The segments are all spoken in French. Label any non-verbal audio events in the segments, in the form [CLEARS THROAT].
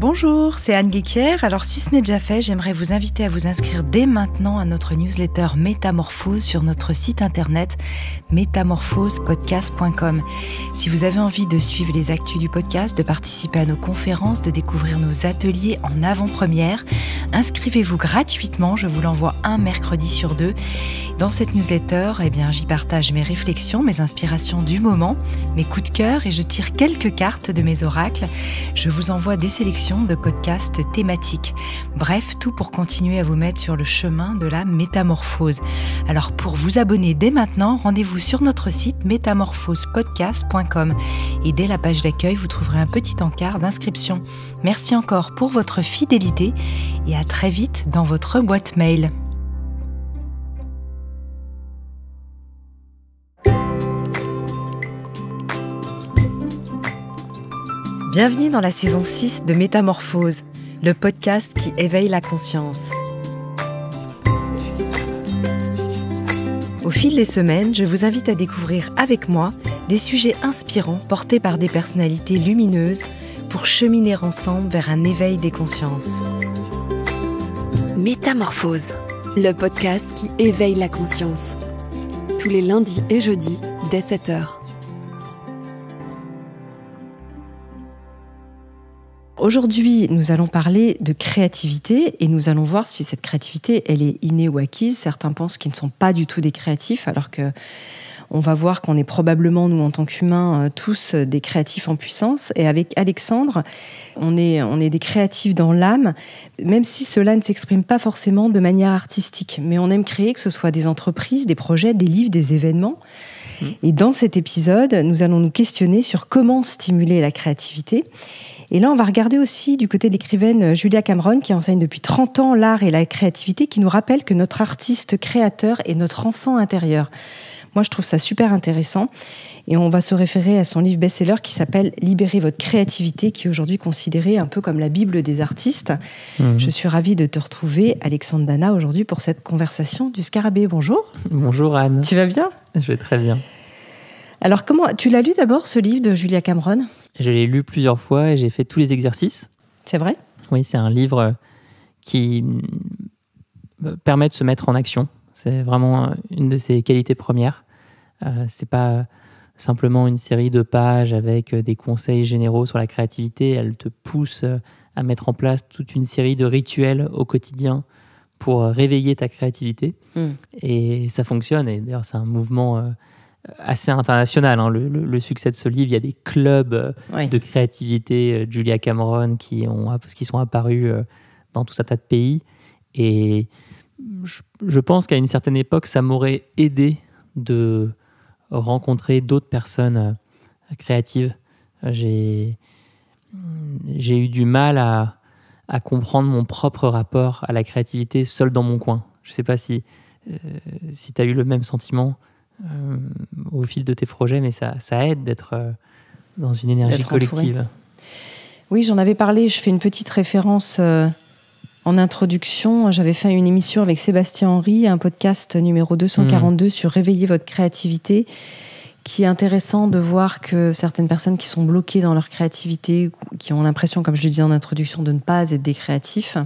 Bonjour, c'est Anne Guéquière. Alors si ce n'est déjà fait, j'aimerais vous inviter à vous inscrire dès maintenant à notre newsletter Métamorphose sur notre site internet métamorphosepodcast.com. Si vous avez envie de suivre les actus du podcast, de participer à nos conférences, de découvrir nos ateliers en avant-première, inscrivez-vous gratuitement, je vous l'envoie un mercredi sur deux. Dans cette newsletter, eh bien, j'y partage mes réflexions, mes inspirations du moment, mes coups de cœur et je tire quelques cartes de mes oracles. Je vous envoie des sélections de podcasts thématiques. Bref, tout pour continuer à vous mettre sur le chemin de la métamorphose. Alors pour vous abonner dès maintenant, rendez-vous sur notre site métamorphosepodcast.com et dès la page d'accueil, vous trouverez un petit encart d'inscription. Merci encore pour votre fidélité et à très vite dans votre boîte mail. Bienvenue dans la saison 6 de Métamorphose, le podcast qui éveille la conscience. Au fil des semaines, je vous invite à découvrir avec moi des sujets inspirants portés par des personnalités lumineuses pour cheminer ensemble vers un éveil des consciences. Métamorphose, le podcast qui éveille la conscience. Tous les lundis et jeudis dès 7h. Aujourd'hui, nous allons parler de créativité et nous allons voir si cette créativité, elle est innée ou acquise. Certains pensent qu'ils ne sont pas du tout des créatifs, alors que on va voir qu'on est probablement, nous, en tant qu'humains, euh, tous des créatifs en puissance. Et avec Alexandre, on est, on est des créatifs dans l'âme, même si cela ne s'exprime pas forcément de manière artistique. Mais on aime créer, que ce soit des entreprises, des projets, des livres, des événements. Mmh. Et dans cet épisode, nous allons nous questionner sur comment stimuler la créativité et là, on va regarder aussi du côté de l'écrivaine euh, Julia Cameron, qui enseigne depuis 30 ans l'art et la créativité, qui nous rappelle que notre artiste créateur est notre enfant intérieur. Moi, je trouve ça super intéressant. Et on va se référer à son livre best-seller qui s'appelle Libérer votre créativité, qui est aujourd'hui considéré un peu comme la Bible des artistes. Mhm. Je suis ravie de te retrouver, Alexandre Dana, aujourd'hui pour cette conversation du Scarabée. Bonjour. Bonjour Anne. Tu vas bien? Je vais très bien. Alors, comment tu l'as lu d'abord ce livre de Julia Cameron? Je l'ai lu plusieurs fois et j'ai fait tous les exercices. C'est vrai? Oui, c'est un livre qui euh, permet de se mettre en action. C'est vraiment une de ses qualités premières. Euh, c'est pas simplement une série de pages avec des conseils généraux sur la créativité. Elle te pousse à mettre en place toute une série de rituels au quotidien pour réveiller ta créativité. Hmm. Et ça fonctionne. Et d'ailleurs, c'est un mouvement euh, assez international. Hein. Le, succès de ce livre, il y a des clubs euh, de créativité, euh, Julia Cameron, qui, ont, qui sont apparus euh, dans tout un tas de pays. Et je, pense qu'à une certaine époque, ça m'aurait aidé de rencontrer d'autres personnes créatives. J'ai eu du mal à, à, comprendre mon propre rapport à la créativité seul dans mon coin. Je ne sais pas si, si tu as eu le même sentiment. Euh, au fil de tes projets, mais ça, ça aide d'être euh, dans une énergie collective. Oui, j'en avais parlé, je fais une petite référence euh, en introduction. J'avais fait une émission avec Sébastien Henry, un podcast numéro 242 hmm. sur réveiller votre créativité qui est intéressant de voir que certaines personnes qui sont bloquées dans leur créativité, qui ont l'impression, comme je le disais en introduction, de ne pas être des créatifs,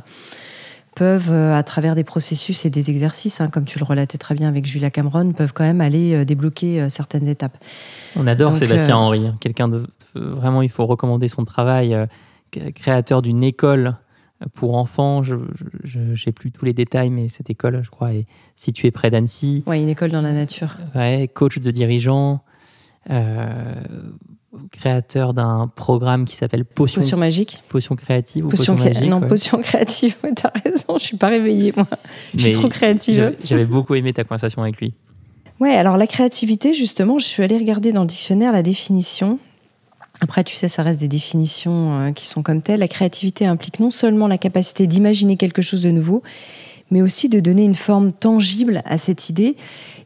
peuvent, euh, à travers des processus et des exercices, hein, comme tu le relatais très bien avec Julia Cameron, peuvent quand même aller euh, débloquer euh, certaines étapes. On adore Sébastien Henry, hein. quelqu'un de vraiment, il faut recommander son travail, créateur d'une école pour enfants. Je n'ai plus tous les détails, mais cette école, je crois, est située près d'Annecy. Oui, une école dans la nature. Ouais, coach de dirigeants créateur d'un programme qui s'appelle Potion, potion magique. Potion créative potion, magique, Non, potion créative, [LAUGHS] t'as raison, je suis pas réveillée moi. Je suis trop créative. J'avais beaucoup aimé ta conversation avec lui. Ouais, alors la créativité, justement, je suis allée regarder dans le dictionnaire la définition. Après, tu sais, ça reste des définitions euh, qui sont comme telles. La créativité implique non seulement la capacité d'imaginer quelque chose de nouveau, mais aussi de donner une forme tangible à cette idée.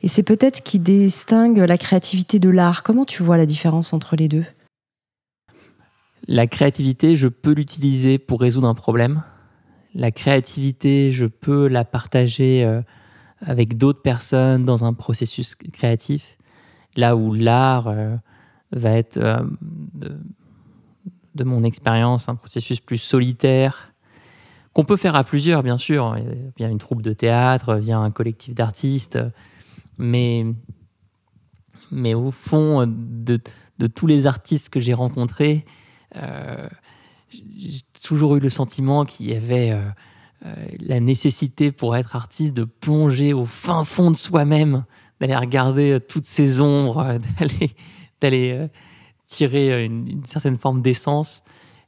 Et c'est peut-être qui distingue la créativité de l'art. Comment tu vois la différence entre les deux? La créativité, je peux l'utiliser pour résoudre un problème. La créativité, je peux la partager euh, avec d'autres personnes dans un processus créatif. Là où l'art euh, va être euh, de mon expérience, un processus plus solitaire, qu'on peut faire à plusieurs, bien sûr, via une troupe de théâtre, via un collectif d'artistes, mais, mais au fond, de, de tous les artistes que j'ai rencontrés, euh, j'ai toujours eu le sentiment qu'il y avait euh, euh, la nécessité pour être artiste de plonger au fin fond de soi-même, d'aller regarder toutes ces ombres, [LAUGHS] d'aller, d'aller tirer une, certaine forme d'essence.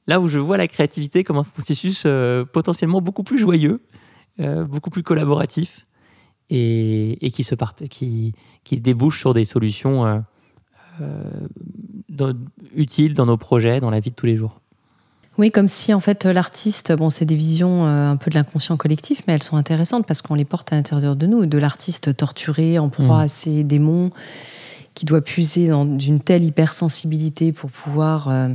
Là où je vois la créativité comme un processus potentiellement beaucoup plus joyeux, beaucoup plus collaboratif et, qui, se qui, qui débouche sur des solutions utiles dans nos projets, dans la vie de tous les jours. Oui, comme si en fait l'artiste, bon, c'est des visions euh, un peu de l'inconscient collectif, mais elles sont intéressantes parce qu'on les porte à l'intérieur de nous, de l'artiste torturé, en proie mm. à ses démons, qui doit puiser dans une telle hypersensibilité pour pouvoir euh,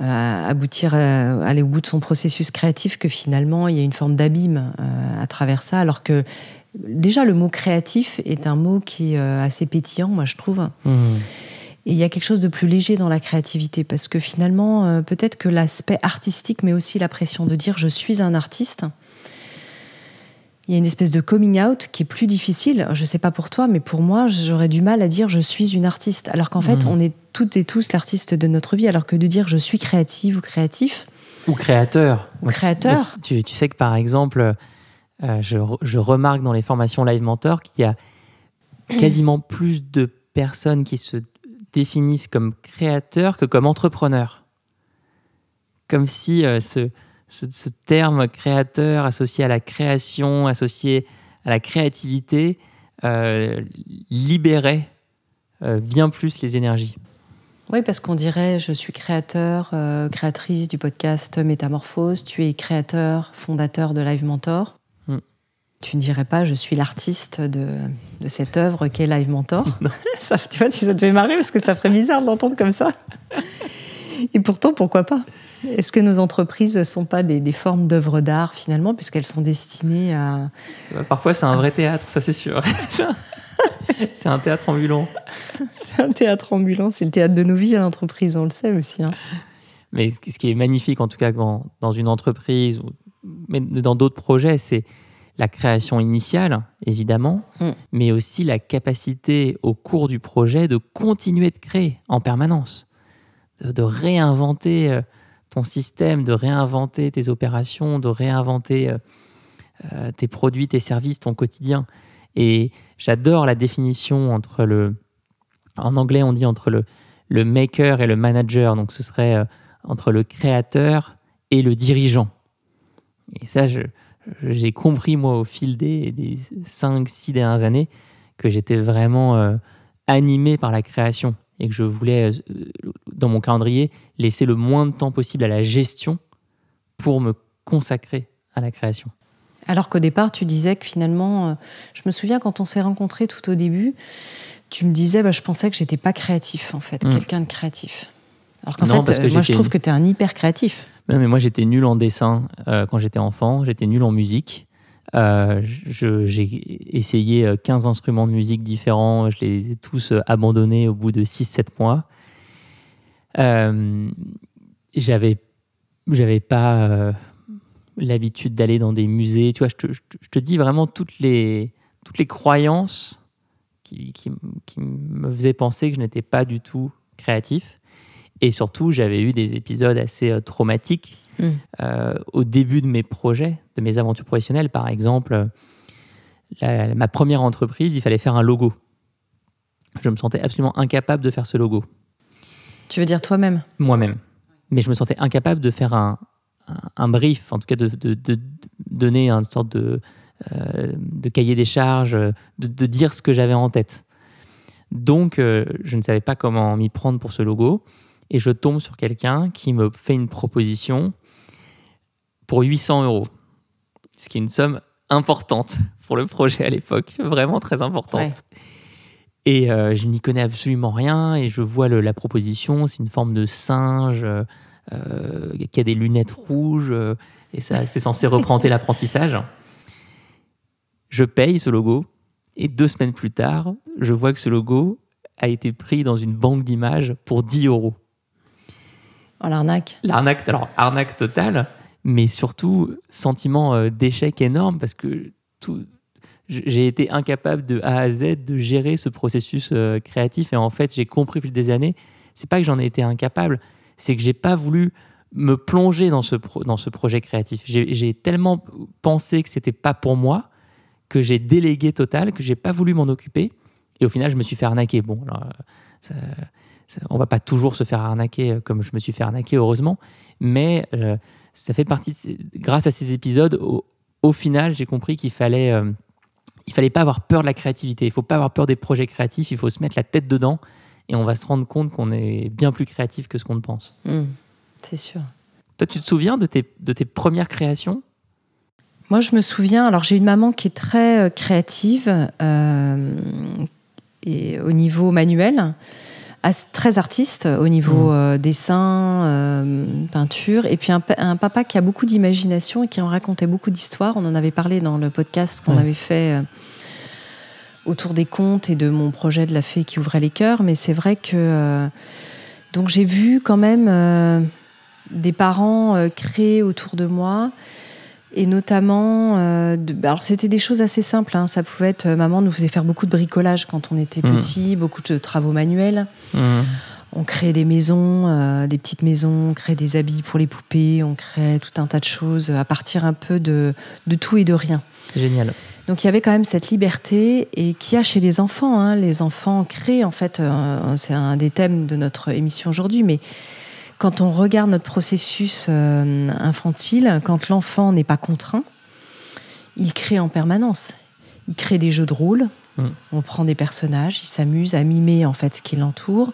euh, aboutir à aller au bout de son processus créatif que finalement il y a une forme d'abîme à travers ça, alors que déjà le mot créatif est un mot qui est assez pétillant, moi je trouve. Mm. Et il y a quelque chose de plus léger dans la créativité, parce que finalement, euh, peut-être que l'aspect artistique, mais aussi la pression de dire je suis un artiste, il y a une espèce de coming out qui est plus difficile. Je ne sais pas pour toi, mais pour moi, j'aurais du mal à dire je suis une artiste. Alors qu'en fait, mmh. on est toutes et tous l'artiste de notre vie, alors que de dire je suis créative ou créatif. Ou créateur. Ou créateur. Tu, sais que par exemple, euh, je, je, remarque dans les formations Live Mentor qu'il y a [CLEARS THROAT] quasiment plus de personnes qui se définissent comme créateur que comme entrepreneur. Comme si euh, ce, ce, terme créateur associé à la création, associé à la créativité, euh, libérait euh, bien plus les énergies. Oui, parce qu'on dirait je suis créateur, créatrice du podcast Métamorphose, tu es créateur, fondateur de Live Mentor tu ne dirais pas je suis l'artiste de, de, cette œuvre qu'est Live Mentor. [LAUGHS] [LAUGHS] ça, tu vois, ça te fait marrer parce que ça ferait bizarre de l'entendre comme ça. Et pourtant, pourquoi pas? Est-ce que nos entreprises ne sont pas des, des formes d'œuvres d'art finalement, puisqu'elles sont destinées à. Bah, parfois, c'est un vrai théâtre, ça c'est sûr. [LAUGHS] c'est un théâtre ambulant. C'est un théâtre ambulant, c'est le théâtre de nos vies à l'entreprise, on le sait aussi. Hein. Mais ce qui est magnifique, en tout cas, dans une entreprise, mais dans d'autres projets, c'est la création initiale, évidemment, mm. mais aussi la capacité au cours du projet de continuer de créer en permanence, de, réinventer euh, ton système, de réinventer tes opérations, de réinventer euh, euh, tes produits, tes services, ton quotidien. Et j'adore la définition entre le... En anglais, on dit entre le, le maker et le manager, donc ce serait entre le créateur et le dirigeant. Et ça, j'ai compris, moi, au fil des, des 5-6 dernières années, que j'étais vraiment euh, animé par la création et que je voulais, euh, dans mon calendrier, laisser le moins de temps possible à la gestion pour me consacrer à la création. Alors qu'au départ, tu disais que finalement, euh, je me souviens quand on s'est rencontrés tout au début, tu me disais, bah, je pensais que j'étais pas créatif, en fait, hmm. quelqu'un de créatif. Alors qu'en fait, moi, je trouve que tu es un hyper créatif mais moi j'étais nul en dessin euh, quand j'étais enfant, j'étais nul en musique. Euh, j'ai essayé 15 euh, instruments de musique différents, je les ai tous abandonnés au bout de 6-7 mois. J'avais j'avais pas l'habitude d'aller dans des musées. Tu vois, je te, dis vraiment toutes les, toutes les croyances qui, me faisaient penser que je n'étais pas du tout créatif. Et surtout, j'avais eu des épisodes assez euh, traumatiques mm. euh, au début de mes projets, de mes aventures professionnelles. Par exemple, ma première entreprise, il fallait faire un logo. Je me sentais absolument incapable de faire ce logo. Tu veux dire toi-même? Moi-même. Mais je me sentais incapable de faire un, un, brief, en tout cas de, de, donner une sorte de, euh, de cahier des charges, de, dire ce que j'avais en tête. Donc, je ne savais pas comment m'y prendre pour ce logo et je tombe sur quelqu'un qui me fait une proposition pour 800 euros, ce qui est une somme importante pour le projet à l'époque, vraiment très importante. Et euh, je n'y connais absolument rien et je vois le, la proposition, c'est une forme de singe euh, qui a des lunettes rouges euh, et ça c'est censé représenter l'apprentissage. Je paye ce logo et deux semaines plus tard, je vois que ce logo a été pris dans une banque d'images pour 10 euros. Oh, l'arnaque. L'arnaque, alors arnaque totale, mais surtout sentiment euh, d'échec énorme parce que tout, j'ai été incapable de A à Z de gérer ce processus euh, créatif et en fait j'ai compris fil des années, c'est pas que j'en ai été incapable, c'est que j'ai pas voulu me plonger dans ce, dans ce projet créatif. J'ai tellement pensé que c'était pas pour moi que j'ai délégué total, que j'ai pas voulu m'en occuper et au final je me suis fait arnaquer. Bon, alors, ça, on va pas toujours se faire arnaquer euh, comme je me suis fait arnaquer, heureusement, mais euh, ça fait partie, grâce à ces épisodes, au, final, j'ai compris qu'il fallait, euh, il fallait pas avoir peur de la créativité. Il faut pas avoir peur des projets créatifs. Il faut se mettre la tête dedans et on va se rendre compte qu'on est bien plus créatif que ce qu'on ne pense. Mmh, c'est sûr. Toi, tu te souviens de tes, de tes premières créations? Moi, je me souviens. Alors, j'ai une maman qui est très créative et au niveau manuel très artiste au niveau mmh. euh, dessin, euh, peinture, et puis un, papa qui a beaucoup d'imagination et qui en racontait beaucoup d'histoires. On en avait parlé dans le podcast qu'on avait fait euh, autour des contes et de mon projet de la fée qui ouvrait les cœurs. Mais c'est vrai que donc j'ai vu quand même des parents créer autour de moi et notamment, euh, bah, alors c'était des choses assez simples. Hein. Ça pouvait être, euh, maman nous faisait faire beaucoup de bricolage quand on était mmh. petit, beaucoup de travaux manuels. Mmh. On créait des maisons, euh, des petites maisons, on créait des habits pour les poupées, on créait tout un tas de choses à partir un peu de, de tout et de rien. Génial. Donc il y avait quand même cette liberté et qui a chez les enfants. Hein. Les enfants créent, en fait, c'est un des thèmes de notre émission aujourd'hui, mais quand on regarde notre processus euh, infantile, quand l'enfant n'est pas contraint, il crée en permanence. Il crée des jeux de rôle. Mm. On prend des personnages, il s'amuse à mimer en fait ce qui l'entoure.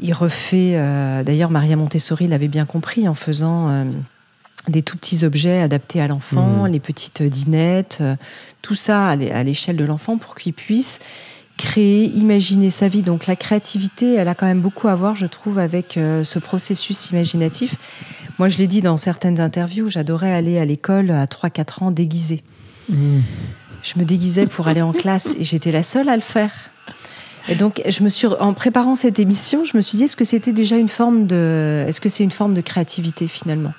Il refait. Euh, d'ailleurs, Maria Montessori l'avait bien compris en faisant euh, des tout petits objets adaptés à l'enfant, mm. les petites dinettes, tout ça à l'échelle de l'enfant pour qu'il puisse créer, imaginer sa vie. Donc la créativité, elle a quand même beaucoup à voir, je trouve, avec euh, ce processus imaginatif. Moi, je l'ai dit dans certaines interviews, j'adorais aller à l'école à 3-4 ans déguisée. Mmh. Je me déguisais pour aller en classe et j'étais la seule à le faire. Et donc, je me suis, en préparant cette émission, je me suis dit, est-ce que c'était déjà une forme de, est-ce que c'est une forme de créativité finalement?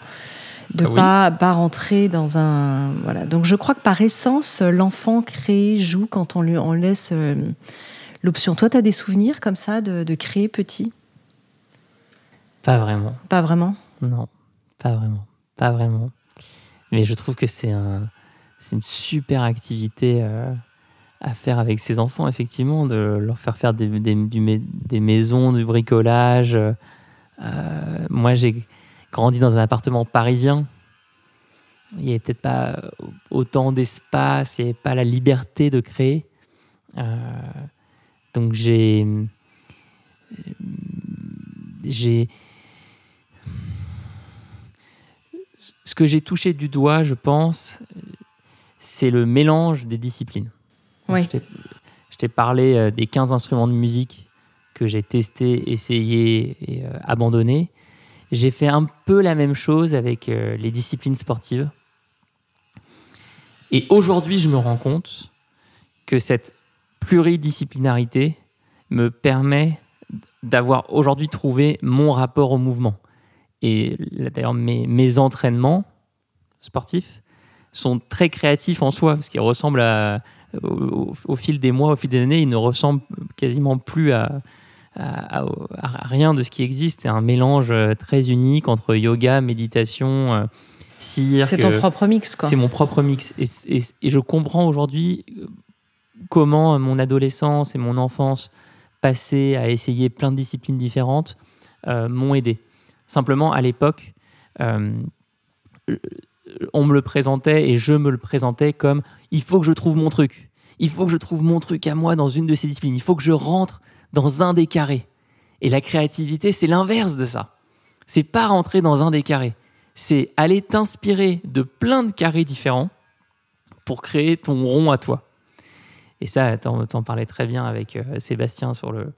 De ah pas, pas rentrer dans un voilà. Donc je crois que par essence, l'enfant crée, joue quand on lui on laisse euh, l'option. Toi, tu as des souvenirs comme ça de, de, créer petit? Pas vraiment. Pas vraiment? Non, pas vraiment, pas vraiment. Mais je trouve que c'est un, c'est une super activité. Euh, à faire avec ses enfants, effectivement, de leur faire faire des, des, des maisons, du bricolage. Euh, moi, j'ai grandi dans un appartement parisien. Il n'y avait peut-être pas autant d'espace, il n'y avait pas la liberté de créer. Euh, donc j'ai. J'ai. Ce que j'ai touché du doigt, je pense, c'est le mélange des disciplines. Oui. Je t'ai parlé euh, des 15 instruments de musique que j'ai testés, essayés et euh, abandonnés. J'ai fait un peu la même chose avec euh, les disciplines sportives. Et aujourd'hui, je me rends compte que cette pluridisciplinarité me permet d'avoir aujourd'hui trouvé mon rapport au mouvement. Et d'ailleurs, mes, entraînements sportifs sont très créatifs en soi, parce qu'ils ressemblent à, au, fil des mois, au fil des années, ils ne ressemblent quasiment plus à, à, rien de ce qui existe. C'est un mélange euh, très unique entre yoga, méditation, euh, cirque. C'est ton propre mix, quoi. C'est mon propre mix. Et, je comprends aujourd'hui euh, comment mon adolescence et mon enfance passées à essayer plein de disciplines différentes m'ont aidé. Simplement, à l'époque, on me le présentait et je me le présentais comme il faut que je trouve mon truc. Il faut que je trouve mon truc à moi dans une de ces disciplines. Il faut que je rentre dans un des carrés. Et la créativité, c'est l'inverse de ça. C'est pas rentrer dans un des carrés. C'est aller t'inspirer de plein de carrés différents pour créer ton rond à toi. Et ça, t'en, en parlais très bien avec euh, Sébastien sur le,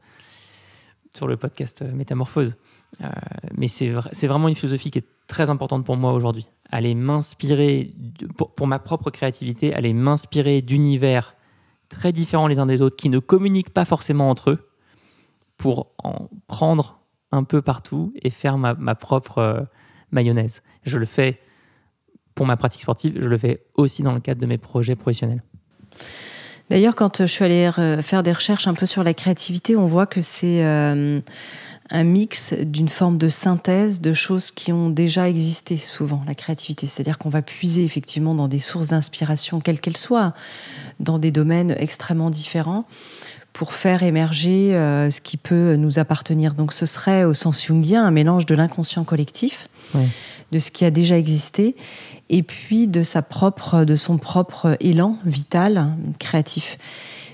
sur le podcast euh, Métamorphose. Euh, mais c'est, c'est vraiment une philosophie qui est très importante pour moi aujourd'hui. Aller m'inspirer, pour, pour, ma propre créativité, aller m'inspirer d'univers très différents les uns des autres, qui ne communiquent pas forcément entre eux, pour en prendre un peu partout et faire ma, ma propre euh, mayonnaise. Je le fais pour ma pratique sportive, je le fais aussi dans le cadre de mes projets professionnels. D'ailleurs, quand je suis allée faire des recherches un peu sur la créativité, on voit que c'est euh, un mix d'une forme de synthèse de choses qui ont déjà existé souvent, la créativité. C'est-à-dire qu'on va puiser effectivement dans des sources d'inspiration, quelles qu'elles soient, dans des domaines extrêmement différents pour faire émerger euh, ce qui peut nous appartenir. Donc ce serait au sens jungien un mélange de l'inconscient collectif, de ce qui a déjà existé, et puis de sa propre, de son propre élan vital, créatif.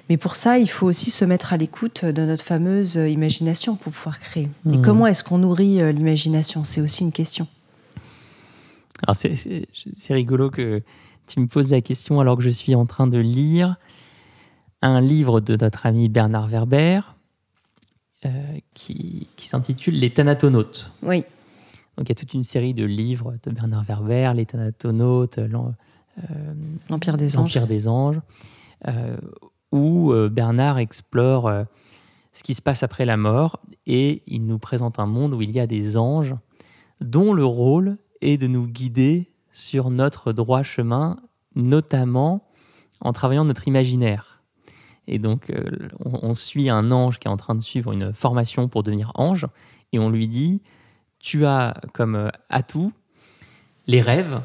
Mais pour ça, il faut aussi se mettre à l'écoute de notre fameuse imagination pour pouvoir créer. Et mmh. comment est-ce qu'on nourrit euh, l'imagination? C'est aussi une question. Alors c'est rigolo que tu me poses la question alors que je suis en train de lire un livre de notre ami Bernard Werber euh, qui, qui s'intitule Les Thanatonautes. Oui. Donc il y a toute une série de livres de Bernard Werber, Les Thanatonautes, euh, l'Empire des Anges, des Anges euh, où euh, Bernard explore ce qui se passe après la mort et il nous présente un monde où il y a des anges dont le rôle est de nous guider sur notre droit chemin, notamment en travaillant notre imaginaire. Et donc, on, on, suit un ange qui est en train de suivre une formation pour devenir ange, et on lui dit tu as comme euh, atout les rêves.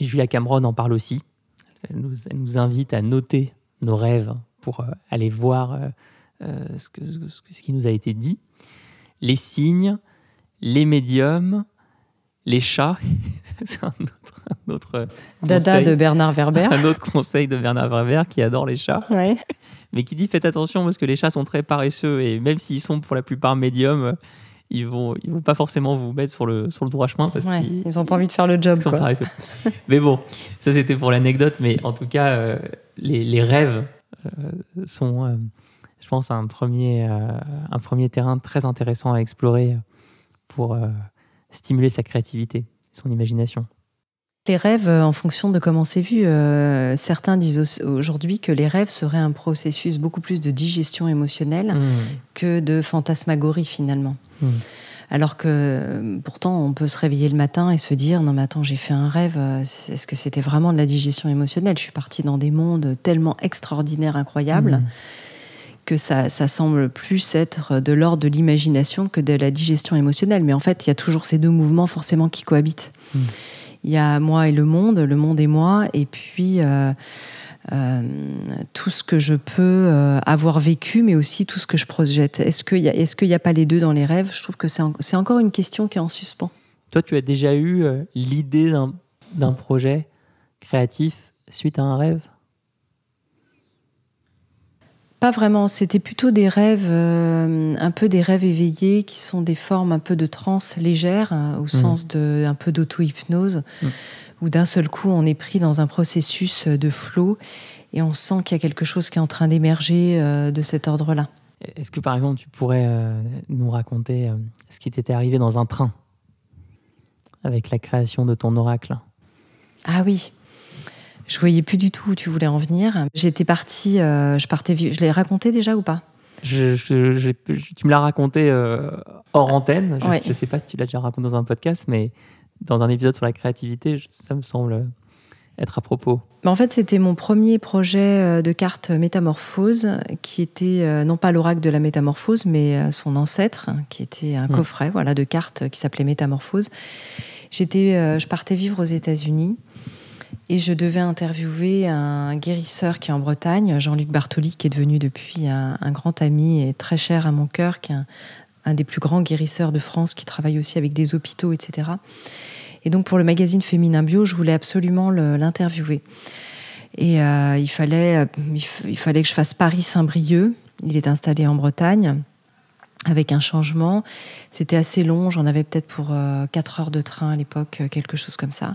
Et Julia Cameron en parle aussi. Elle nous, invite à noter nos rêves pour euh, aller voir euh, ce, que, ce, qui nous a été dit. Les signes, les médiums, les chats. [LAUGHS] C'est un autre, un autre Dada de Bernard Werber. Un autre conseil de Bernard Werber qui adore les chats. Mais qui dit faites attention parce que les chats sont très paresseux et même s'ils sont pour la plupart médiums, ils vont ils vont pas forcément vous mettre sur le sur le droit chemin parce qu'ils ils ont pas envie de faire le job quoi. [LAUGHS] mais bon ça c'était pour l'anecdote mais en tout cas euh, les, les, rêves euh, sont euh, je pense un premier un premier terrain très intéressant à explorer pour stimuler sa créativité son imagination les rêves, en fonction de comment c'est vu, certains disent aujourd'hui que les rêves seraient un processus beaucoup plus de digestion émotionnelle mmh. que de fantasmagorie finalement. Hmm. Alors que pourtant, on peut se réveiller le matin et se dire non mais attends, j'ai fait un rêve. Est-ce que c'était vraiment de la digestion émotionnelle? Je suis partie dans des mondes tellement extraordinaires, incroyables. Hmm. que ça, semble plus être de l'ordre de l'imagination que de la digestion émotionnelle. Mais en fait, il y a toujours ces deux mouvements forcément qui cohabitent. Il y a moi et le monde, le monde et moi, et puis euh, euh, tout ce que je peux euh, avoir vécu, mais aussi tout ce que je projette. Est-ce qu'il n'y a, est a pas les deux dans les rêves? Je trouve que c'est, encore une question qui est en suspens. Toi, tu as déjà eu l'idée d'un projet créatif suite à un rêve? Pas vraiment, c'était plutôt des rêves, un peu des rêves éveillés qui sont des formes un peu de transe légère, au mmh. sens de un peu d'auto-hypnose. Mmh où d'un seul coup on est pris dans un processus de flot et on sent qu'il y a quelque chose qui est en train d'émerger euh, de cet ordre-là. Est-ce que par exemple tu pourrais euh, nous raconter euh, ce qui t'était arrivé dans un train avec la création de ton oracle? Ah oui. Je voyais plus du tout où tu voulais en venir. J'étais partie, je partais, je l'ai raconté déjà ou pas? Je, Tu me l'as raconté hors antenne. Je ne sais pas si tu l'as déjà raconté dans un podcast, mais dans un épisode sur la créativité, ça me semble être à propos. En fait, c'était mon premier projet euh, de carte métamorphose, qui était euh, non pas l'oracle de la métamorphose, mais euh, son ancêtre, qui était un hmm. coffret voilà, de cartes qui s'appelait Métamorphose. J'étais, je partais vivre aux États-Unis et je devais interviewer un guérisseur qui est en Bretagne, Jean-Luc Bartoli, qui est devenu depuis un, grand ami et très cher à mon cœur, qui est un, des plus grands guérisseurs de France, qui travaille aussi avec des hôpitaux, etc. Et donc pour le magazine Féminin Bio, je voulais absolument l'interviewer. Et euh, il, fallait, il fallait que je fasse Paris-Saint-Brieuc. Il est installé en Bretagne avec un changement. C'était assez long, j'en avais peut-être pour 4 euh, heures de train à l'époque, quelque chose comme ça.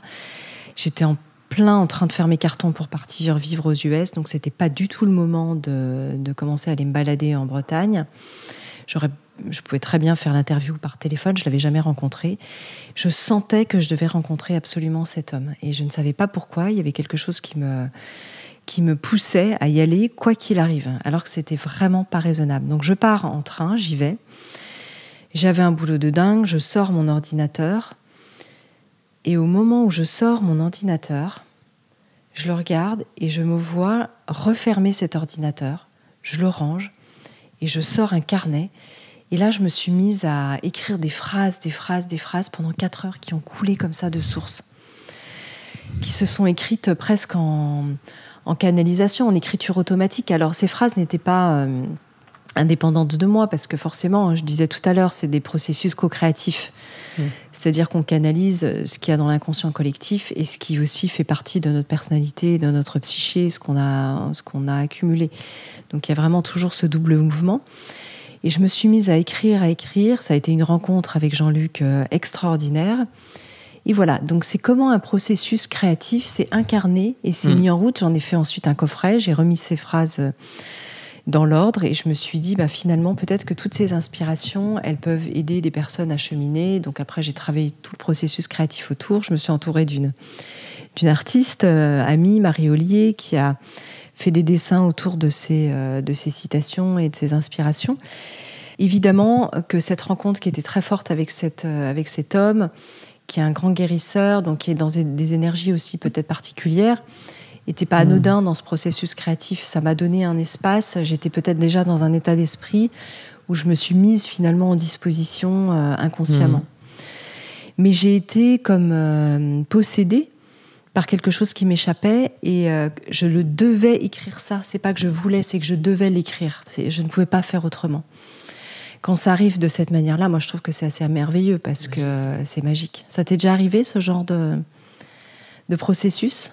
J'étais plein en train de faire mes cartons pour partir vivre aux US, donc c'était pas du tout le moment de, de commencer à aller me balader en Bretagne. J'aurais je pouvais très bien faire l'interview par téléphone, je l'avais jamais rencontré. Je sentais que je devais rencontrer absolument cet homme et je ne savais pas pourquoi. Il y avait quelque chose qui me qui me poussait à y aller quoi qu'il arrive, alors que c'était vraiment pas raisonnable. Donc je pars en train, j'y vais. J'avais un boulot de dingue, je sors mon ordinateur. Et au moment où je sors mon ordinateur, je le regarde et je me vois refermer cet ordinateur. Je le range et je sors un carnet. Et là, je me suis mise à écrire des phrases, des phrases, des phrases pendant quatre heures qui ont coulé comme ça de source, qui se sont écrites presque en, canalisation, en écriture automatique. Alors, ces phrases n'étaient pas euh, indépendantes de moi, parce que forcément, je disais tout à l'heure, c'est des processus co-créatifs. Mmh. C'est-à-dire qu'on canalise ce qu'il y a dans l'inconscient collectif et ce qui aussi fait partie de notre personnalité, de notre psyché, ce qu'on a, ce qu'on a accumulé. Donc il y a vraiment toujours ce double mouvement. Et je me suis mise à écrire, à écrire. Ça a été une rencontre avec Jean-Luc euh, extraordinaire. Et voilà, donc c'est comment un processus créatif s'est incarné et s'est mmh. mis en route. J'en ai fait ensuite un coffret, j'ai remis ces phrases euh, dans l'ordre. Et je me suis dit bah, finalement peut-être que toutes ces inspirations elles peuvent aider des personnes à cheminer. Donc après j'ai travaillé tout le processus créatif autour. Je me suis entourée d'une d'une artiste euh, amie Marie Ollier qui a fait des dessins autour de ces euh, de ces citations et de ces inspirations. Évidemment que cette rencontre qui était très forte avec cette euh, avec cet homme qui est un grand guérisseur donc qui est dans des énergies aussi peut-être particulières n'était pas anodin dans ce processus créatif. Ça m'a donné un espace. J'étais peut-être déjà dans un état d'esprit où je me suis mise finalement en disposition euh, inconsciemment. Mmh. Mais j'ai été comme euh, possédée par quelque chose qui m'échappait et euh, je le devais écrire ça. C'est pas que je voulais, c'est que je devais l'écrire. Je ne pouvais pas faire autrement. Quand ça arrive de cette manière-là, moi je trouve que c'est assez merveilleux parce que c'est magique. Ça t'est déjà arrivé ce genre de, de processus?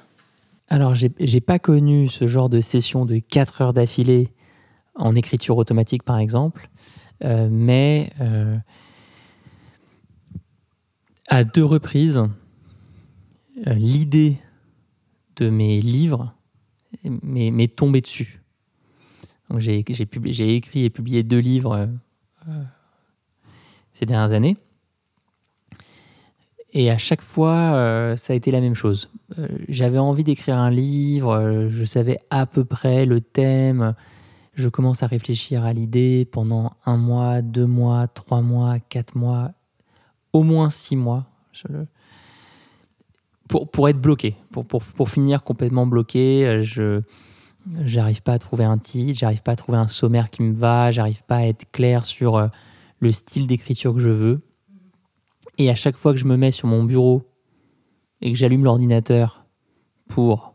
Alors, j'ai pas connu ce genre de session de 4 heures d'affilée en écriture automatique, par exemple, euh, mais euh, à deux reprises, euh, l'idée de mes livres m'est tombée dessus. J'ai écrit et publié deux livres ces dernières années. Et à chaque fois, euh, ça a été la même chose. Euh, j'avais envie d'écrire un livre, euh, je savais à peu près le thème, je commence à réfléchir à l'idée pendant un mois, deux mois, trois mois, quatre mois, au moins six mois. Pour, pour être bloqué, pour, pour, pour finir complètement bloqué, je j'arrive pas à trouver un titre, j'arrive pas à trouver un sommaire qui me va, j'arrive pas à être clair sur le style d'écriture que je veux. Et à chaque fois que je me mets sur mon bureau et que j'allume l'ordinateur pour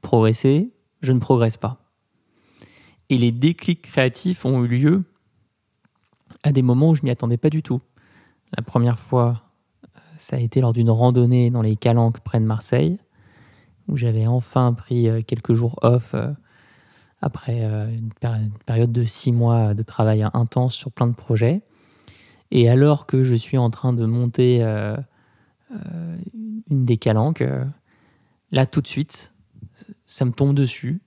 progresser, je ne progresse pas. Et les déclics créatifs ont eu lieu à des moments où je m'y attendais pas du tout. La première fois, ça a été lors d'une randonnée dans les Calanques près de Marseille, où j'avais enfin pris euh, quelques jours off euh, après euh, une période de six mois de travail intense sur plein de projets. Et alors que je suis en train de monter euh, euh, une des calanques, euh, là tout de suite, ça me tombe dessus.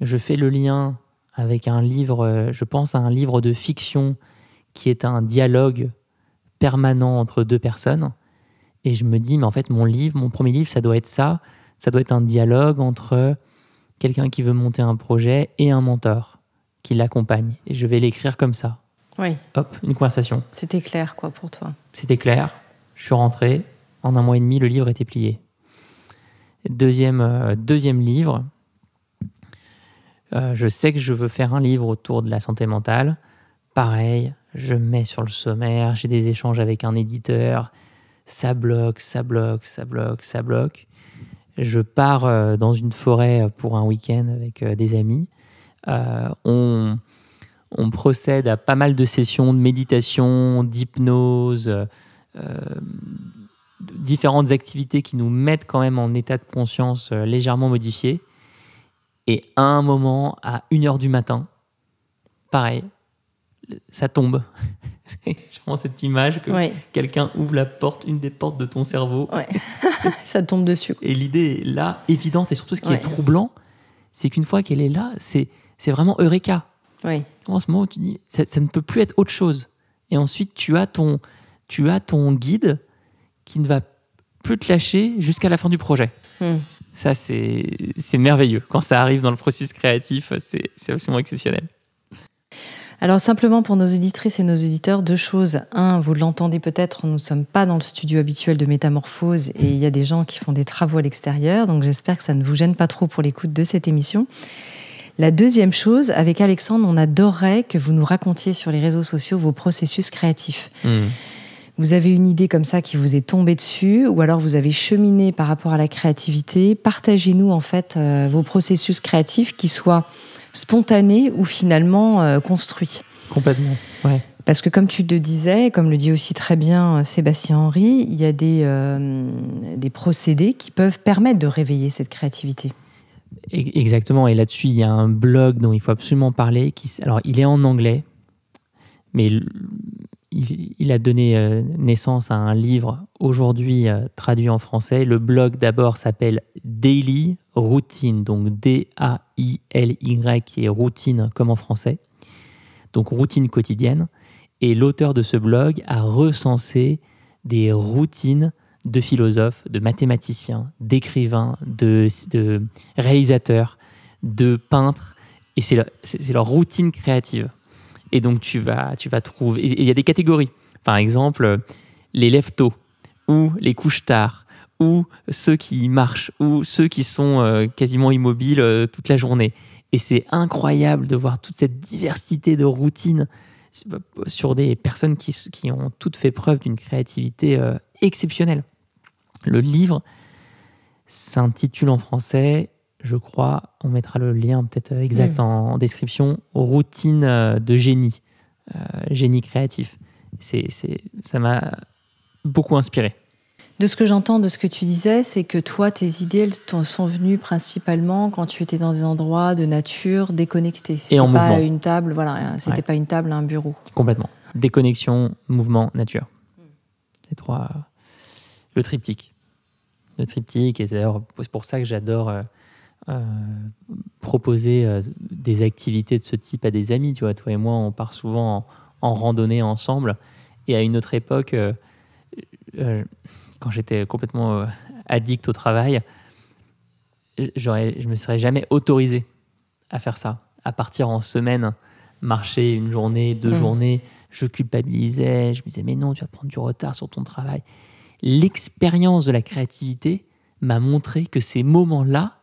Je fais le lien avec un livre, je pense à un livre de fiction qui est un dialogue permanent entre deux personnes. Et je me dis, mais en fait, mon livre, mon premier livre, ça doit être ça. Ça doit être un dialogue entre quelqu'un qui veut monter un projet et un mentor qui l'accompagne. Et je vais l'écrire comme ça. Oui. Hop, une conversation. C'était clair, quoi, pour toi. C'était clair. Je suis rentré. En un mois et demi, le livre était plié. Deuxième, euh, deuxième livre. Euh, je sais que je veux faire un livre autour de la santé mentale. Pareil, je mets sur le sommaire, j'ai des échanges avec un éditeur. Ça bloque, ça bloque, ça bloque, ça bloque. Je pars euh, dans une forêt pour un week-end avec des amis. on, on procède à pas mal de sessions de méditation, d'hypnose, euh, différentes activités qui nous mettent quand même en état de conscience euh, légèrement modifié. Et à un moment, à 1h du matin, pareil, ça tombe. [LAUGHS] C'est vraiment cette image que quelqu'un ouvre la porte, une des portes de ton cerveau. [LAUGHS] ça tombe dessus. Et l'idée est là, évidente, et surtout ce qui est troublant, c'est qu'une fois qu'elle est là, c'est vraiment Eureka. Oui. En ce moment, tu dis, ça, ne peut plus être autre chose. Et ensuite, tu as ton, tu as ton guide qui ne va plus te lâcher jusqu'à la fin du projet. Hmm. Ça, c'est merveilleux. Quand ça arrive dans le processus créatif, c'est absolument exceptionnel. Alors simplement pour nos auditrices et nos auditeurs, deux choses. Un, vous l'entendez peut-être, nous ne sommes pas dans le studio habituel de Métamorphose et il y a des gens qui font des travaux à l'extérieur, donc j'espère que ça ne vous gêne pas trop pour l'écoute de cette émission. La deuxième chose, avec Alexandre, on adorerait que vous nous racontiez sur les réseaux sociaux vos processus créatifs. Hmm. Vous avez une idée comme ça qui vous est tombée dessus, ou alors vous avez cheminé par rapport à la créativité. Partagez-nous en fait euh, vos processus créatifs qui soient spontané ou finalement euh, construit. Complètement, ouais. Parce que comme tu le disais, comme le dit aussi très bien euh, Sébastien Henry, il y a des, euh, des procédés qui peuvent permettre de réveiller cette créativité. Exactement, et là-dessus, il y a un blog dont il faut absolument parler. Alors, il est en anglais, mais il, il a donné naissance à un livre aujourd'hui traduit en français. Le blog d'abord s'appelle Daily routine, donc D-A-I-L-Y, est routine comme en français, donc routine quotidienne. Et l'auteur de ce blog a recensé des routines de philosophes, de mathématiciens, d'écrivains, de, réalisateurs, de peintres, et c'est leur, routine créative. Et donc tu vas, tu vas trouver, il y a des catégories. Par exemple, les lève tôt ou les couches tard ou ceux qui marchent, ou ceux qui sont euh, quasiment immobiles euh, toute la journée. Et c'est incroyable de voir toute cette diversité de routines sur des personnes qui, qui ont toutes fait preuve d'une créativité euh, exceptionnelle. Le livre s'intitule en français, je crois, on mettra le lien peut-être exact en, en, description, Routine de génie, génie créatif. C'est, ça m'a beaucoup inspiré. De ce que j'entends de ce que tu disais, c'est que toi, tes idées, elles sont venues principalement quand tu étais dans des endroits de nature déconnectés. C'était pas une table, voilà, c'était pas une table, un bureau. Complètement. Déconnexion, mouvement, nature. Les trois. Le triptyque. Le triptyque, et c'est d'ailleurs pour ça que j'adore euh, euh, proposer euh, des activités de ce type à des amis. Tu vois, toi et moi, on part souvent en, randonnée ensemble. Et à une autre époque, quand j'étais complètement euh, addict au travail, je me serais jamais autorisé à faire ça, à partir en semaine, marcher une journée, deux mmh. journées. Je culpabilisais, je me disais mais non, tu vas prendre du retard sur ton travail. L'expérience de la créativité m'a montré que ces moments-là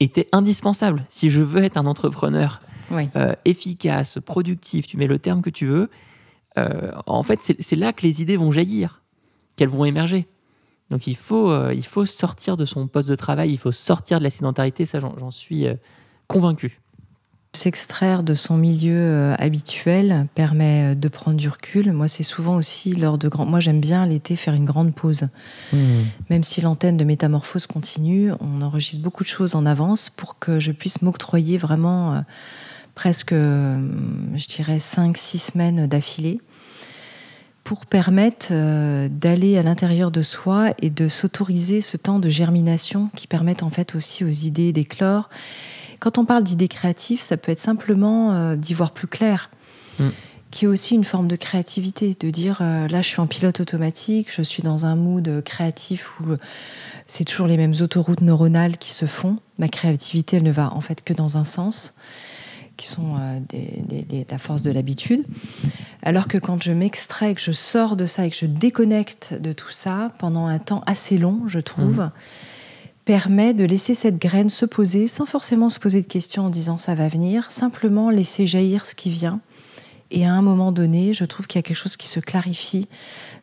étaient indispensables. Si je veux être un entrepreneur euh, efficace, productif, tu mets le terme que tu veux, euh, en fait, c'est là que les idées vont jaillir qu'elles vont émerger. Donc il faut, euh, il faut sortir de son poste de travail, il faut sortir de la sédentarité, ça j'en suis euh, convaincu. S'extraire de son milieu euh, habituel permet de prendre du recul. Moi, c'est souvent aussi lors de grands. Moi, j'aime bien l'été faire une grande pause. Hmm. Même si l'antenne de métamorphose continue, on enregistre beaucoup de choses en avance pour que je puisse m'octroyer vraiment presque, je dirais, 5-6 semaines d'affilée pour permettre euh, d'aller à l'intérieur de soi et de s'autoriser ce temps de germination qui permettent en fait aussi aux idées d'éclore. Quand on parle d'idées créatives, ça peut être simplement euh, d'y voir plus clair, mm. qui est aussi une forme de créativité, de dire euh, là je suis en pilote automatique, je suis dans un mood créatif où c'est toujours les mêmes autoroutes neuronales qui se font. Ma créativité, elle ne va en fait que dans un sens qui sont euh, la force de l'habitude. Alors que quand je m'extrais, que je sors de ça et que je déconnecte de tout ça pendant un temps assez long, je trouve, mmh. permet de laisser cette graine se poser sans forcément se poser de questions en disant ça va venir, simplement laisser jaillir ce qui vient. Et à un moment donné, je trouve qu'il y a quelque chose qui se clarifie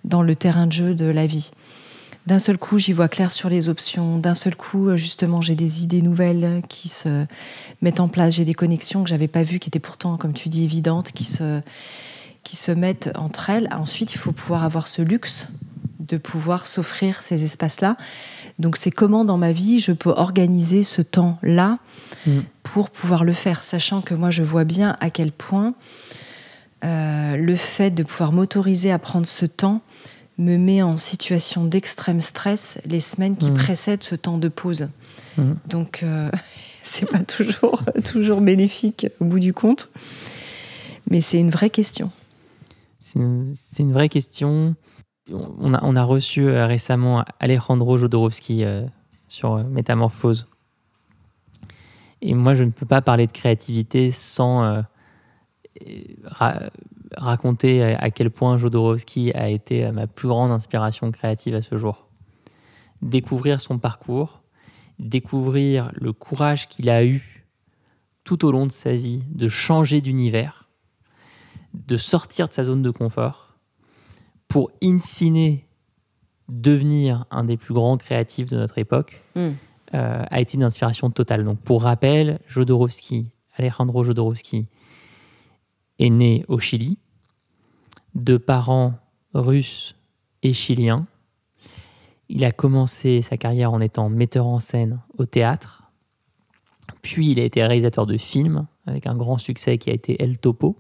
dans le terrain de jeu de la vie. D'un seul coup, j'y vois clair sur les options. D'un seul coup, euh, justement, j'ai des idées nouvelles qui se mettent en place. J'ai des connexions que j'avais pas vues, qui étaient pourtant, comme tu dis, évidentes, qui se, qui se mettent entre elles. Ensuite, il faut pouvoir avoir ce luxe de pouvoir s'offrir ces espaces-là. Donc, c'est comment dans ma vie je peux organiser ce temps-là mm. pour pouvoir le faire, sachant que moi, je vois bien à quel point euh, le fait de pouvoir m'autoriser à prendre ce temps me met en situation d'extrême stress les semaines qui mmh. précèdent ce temps de pause. Mmh. Donc, euh, [LAUGHS] c'est pas toujours, [LAUGHS] toujours bénéfique au bout du compte. Mais c'est une vraie question. C'est une, vraie question. On a, on a reçu euh, récemment Alejandro Jodorowsky euh, sur Métamorphose. Et moi, je ne peux pas parler de créativité sans raconter à quel point Jodorowsky a été ma plus grande inspiration créative à ce jour. Découvrir son parcours, découvrir le courage qu'il a eu tout au long de sa vie de changer d'univers, de sortir de sa zone de confort, pour in fine devenir un des plus grands créatifs de notre époque, hmm. euh, a été une inspiration totale. Donc, pour rappel, Jodorowsky, Alejandro Jodorowsky, est né au Chili, de parents russes et chiliens. Il a commencé sa carrière en étant metteur en scène au théâtre, puis il a été réalisateur de films avec un grand succès qui a été El Topo.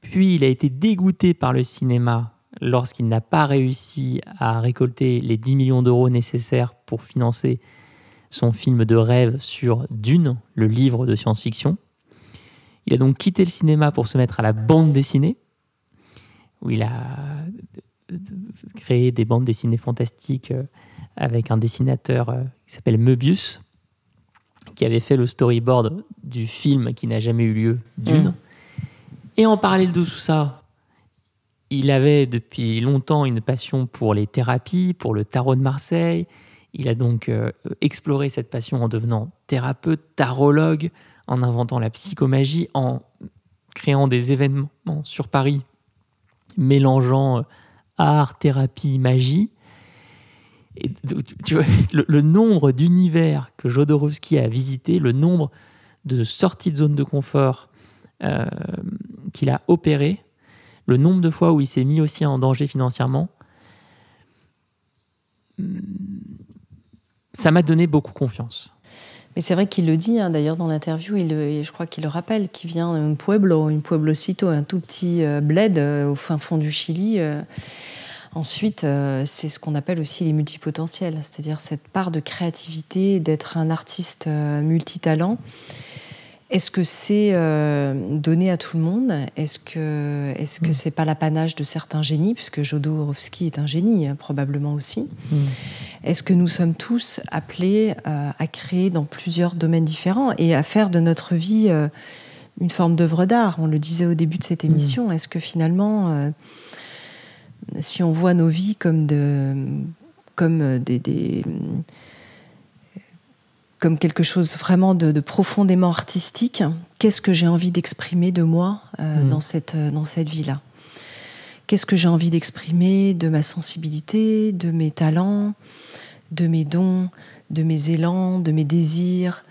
Puis il a été dégoûté par le cinéma lorsqu'il n'a pas réussi à récolter les 10 millions d'euros nécessaires pour financer son film de rêve sur Dune, le livre de science-fiction. Il a donc quitté le cinéma pour se mettre à la bande dessinée, où il a créé des bandes dessinées fantastiques euh, avec un dessinateur euh, qui s'appelle Möbius, qui avait fait le storyboard du film qui n'a jamais eu lieu, Dune. Mm. Et en parallèle de tout ça, il avait depuis longtemps une passion pour les thérapies, pour le tarot de Marseille. Il a donc euh, exploré cette passion en devenant thérapeute, tarologue, en inventant la psychomagie, en créant des événements sur Paris, mélangeant euh, art, thérapie, magie. [LAUGHS] Le, nombre d'univers que Jodorowsky a visité, le nombre de sorties de zone de confort euh, qu'il a opéré, le nombre de fois où il s'est mis aussi en danger financièrement, ça m'a donné beaucoup confiance. Mais c'est vrai qu'il le dit, hein, d'ailleurs, dans l'interview, je crois qu'il le rappelle, qu'il vient d'un pueblo, une pueblocito, un tout petit euh, bled euh, au fin fond du Chili. Euh. Ensuite, c'est ce qu'on appelle aussi les multipotentiels, c'est-à-dire cette part de créativité, d'être un artiste multitalent est-ce que c'est euh, donné à tout le monde? Est-ce que est-ce que mm. c'est pas l'apanage de certains génies, puisque Jodorowsky est un génie hein, probablement aussi mm. Est-ce que nous sommes tous appelés euh, à créer dans plusieurs domaines différents et à faire de notre vie euh, une forme d'œuvre d'art? On le disait au début de cette mm. émission. Est-ce que finalement, si on voit nos vies comme de comme des comme quelque chose vraiment de, profondément artistique. Qu'est-ce que j'ai envie d'exprimer de moi euh, mm. dans cette, euh, dans cette vie-là? Qu'est-ce que j'ai envie d'exprimer de ma sensibilité, de mes talents, de mes dons, de mes élans, de mes désirs?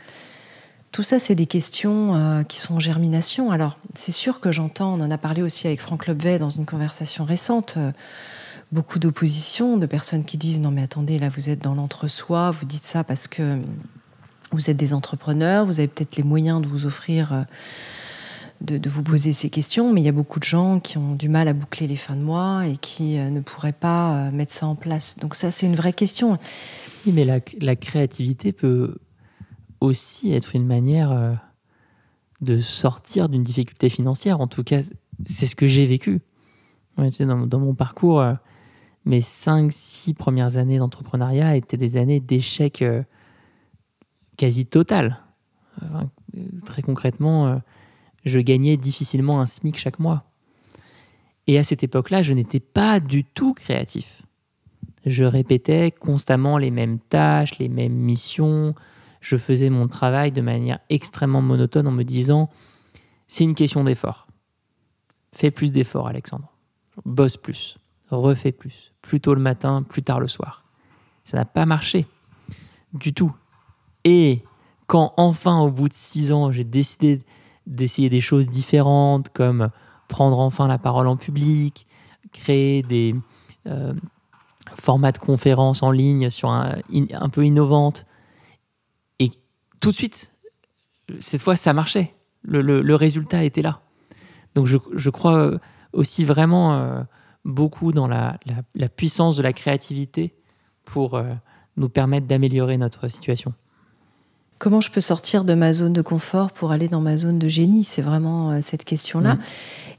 Tout ça, c'est des questions euh, qui sont en germination. Alors, c'est sûr que j'entends, on en a parlé aussi avec Franck Lobvet dans une conversation récente, beaucoup d'opposition, de personnes qui disent Non, mais attendez, là, vous êtes dans l'entre-soi, vous dites ça parce que vous êtes des entrepreneurs, vous avez peut-être les moyens de vous offrir, euh, de, vous poser ces questions, mais il y a beaucoup de gens qui ont du mal à boucler les fins de mois et qui euh, ne pourraient pas euh, mettre ça en place. Donc ça, c'est une vraie question. Oui, mais la, créativité peut aussi être une manière de sortir d'une difficulté financière. En tout cas, c'est ce que j'ai vécu. dans, dans, mon parcours, mes 5-6 premières années d'entrepreneuriat étaient des années d'échecs quasi totale. très concrètement, euh, je gagnais difficilement un SMIC chaque mois. Et à cette époque-là, je n'étais pas du tout créatif. Je répétais constamment les mêmes tâches, les mêmes missions. Je faisais mon travail de manière extrêmement monotone en me disant c'est une question d'effort. Fais plus d'efforts, Alexandre. Bosse plus. Refais plus. Plus tôt le matin, plus tard le soir. Ça n'a pas marché. Du tout. Et quand enfin, au bout de six ans, j'ai décidé d'essayer des choses différentes, comme prendre enfin la parole en public, créer des euh, formats de conférences en ligne sur un, un peu innovantes, et tout de suite, cette fois, ça marchait. Le, résultat était là. Donc je, crois aussi vraiment euh, beaucoup dans la, la, puissance de la créativité pour euh, nous permettre d'améliorer notre situation comment je peux sortir de ma zone de confort pour aller dans ma zone de génie? C'est vraiment euh, cette question-là. Mm.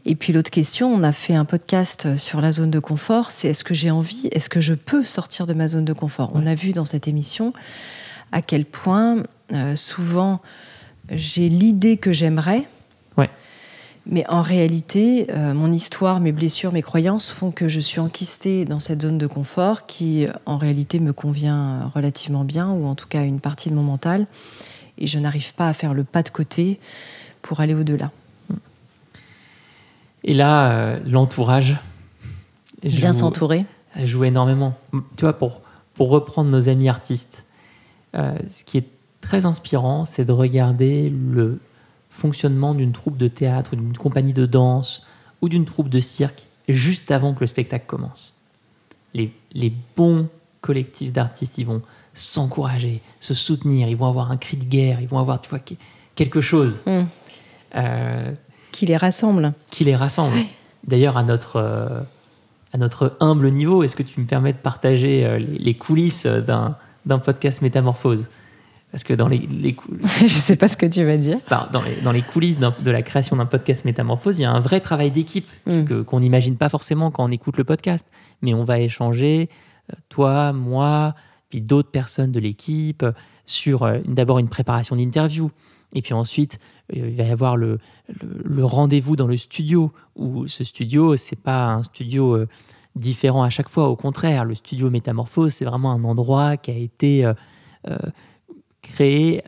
Et puis l'autre question, on a fait un podcast sur la zone de confort, c'est est-ce que j'ai envie, est-ce que je peux sortir de ma zone de confort? On a vu dans cette émission à quel point euh, souvent j'ai l'idée que j'aimerais, Mais en réalité, euh, mon histoire, mes blessures, mes croyances font que je suis enquistée dans cette zone de confort qui, en réalité, me convient relativement bien, ou en tout cas une partie de mon mental. Et je n'arrive pas à faire le pas de côté pour aller au-delà. Et là, euh, l'entourage. Bien s'entourer. Joue énormément. Tu vois, pour, pour reprendre nos amis artistes, euh, ce qui est très inspirant, c'est de regarder le fonctionnement d'une troupe de théâtre, d'une compagnie de danse ou d'une troupe de cirque juste avant que le spectacle commence. Les, les bons collectifs d'artistes, ils vont s'encourager, se soutenir, ils vont avoir un cri de guerre, ils vont avoir tu vois, quelque chose. Hmm. Euh, qui les rassemble. Qui les rassemble. D'ailleurs, à notre, euh, à notre humble niveau, est-ce que tu me permets de partager euh, les, coulisses d'un podcast Métamorphose? Parce que dans les, les [LAUGHS] je sais pas ce que tu vas dire. Dans les, dans les coulisses de la création d'un podcast Métamorphose, il y a un vrai travail d'équipe hmm. qu'on n'imagine pas forcément quand on écoute le podcast. Mais on va échanger, toi, moi, puis d'autres personnes de l'équipe sur d'abord une préparation d'interview, et puis ensuite, euh, il va y avoir le, le, rendez-vous dans le studio, où ce studio, c'est pas un studio euh, différent à chaque fois. Au contraire, le studio Métamorphose, c'est vraiment un endroit qui a été euh, créé,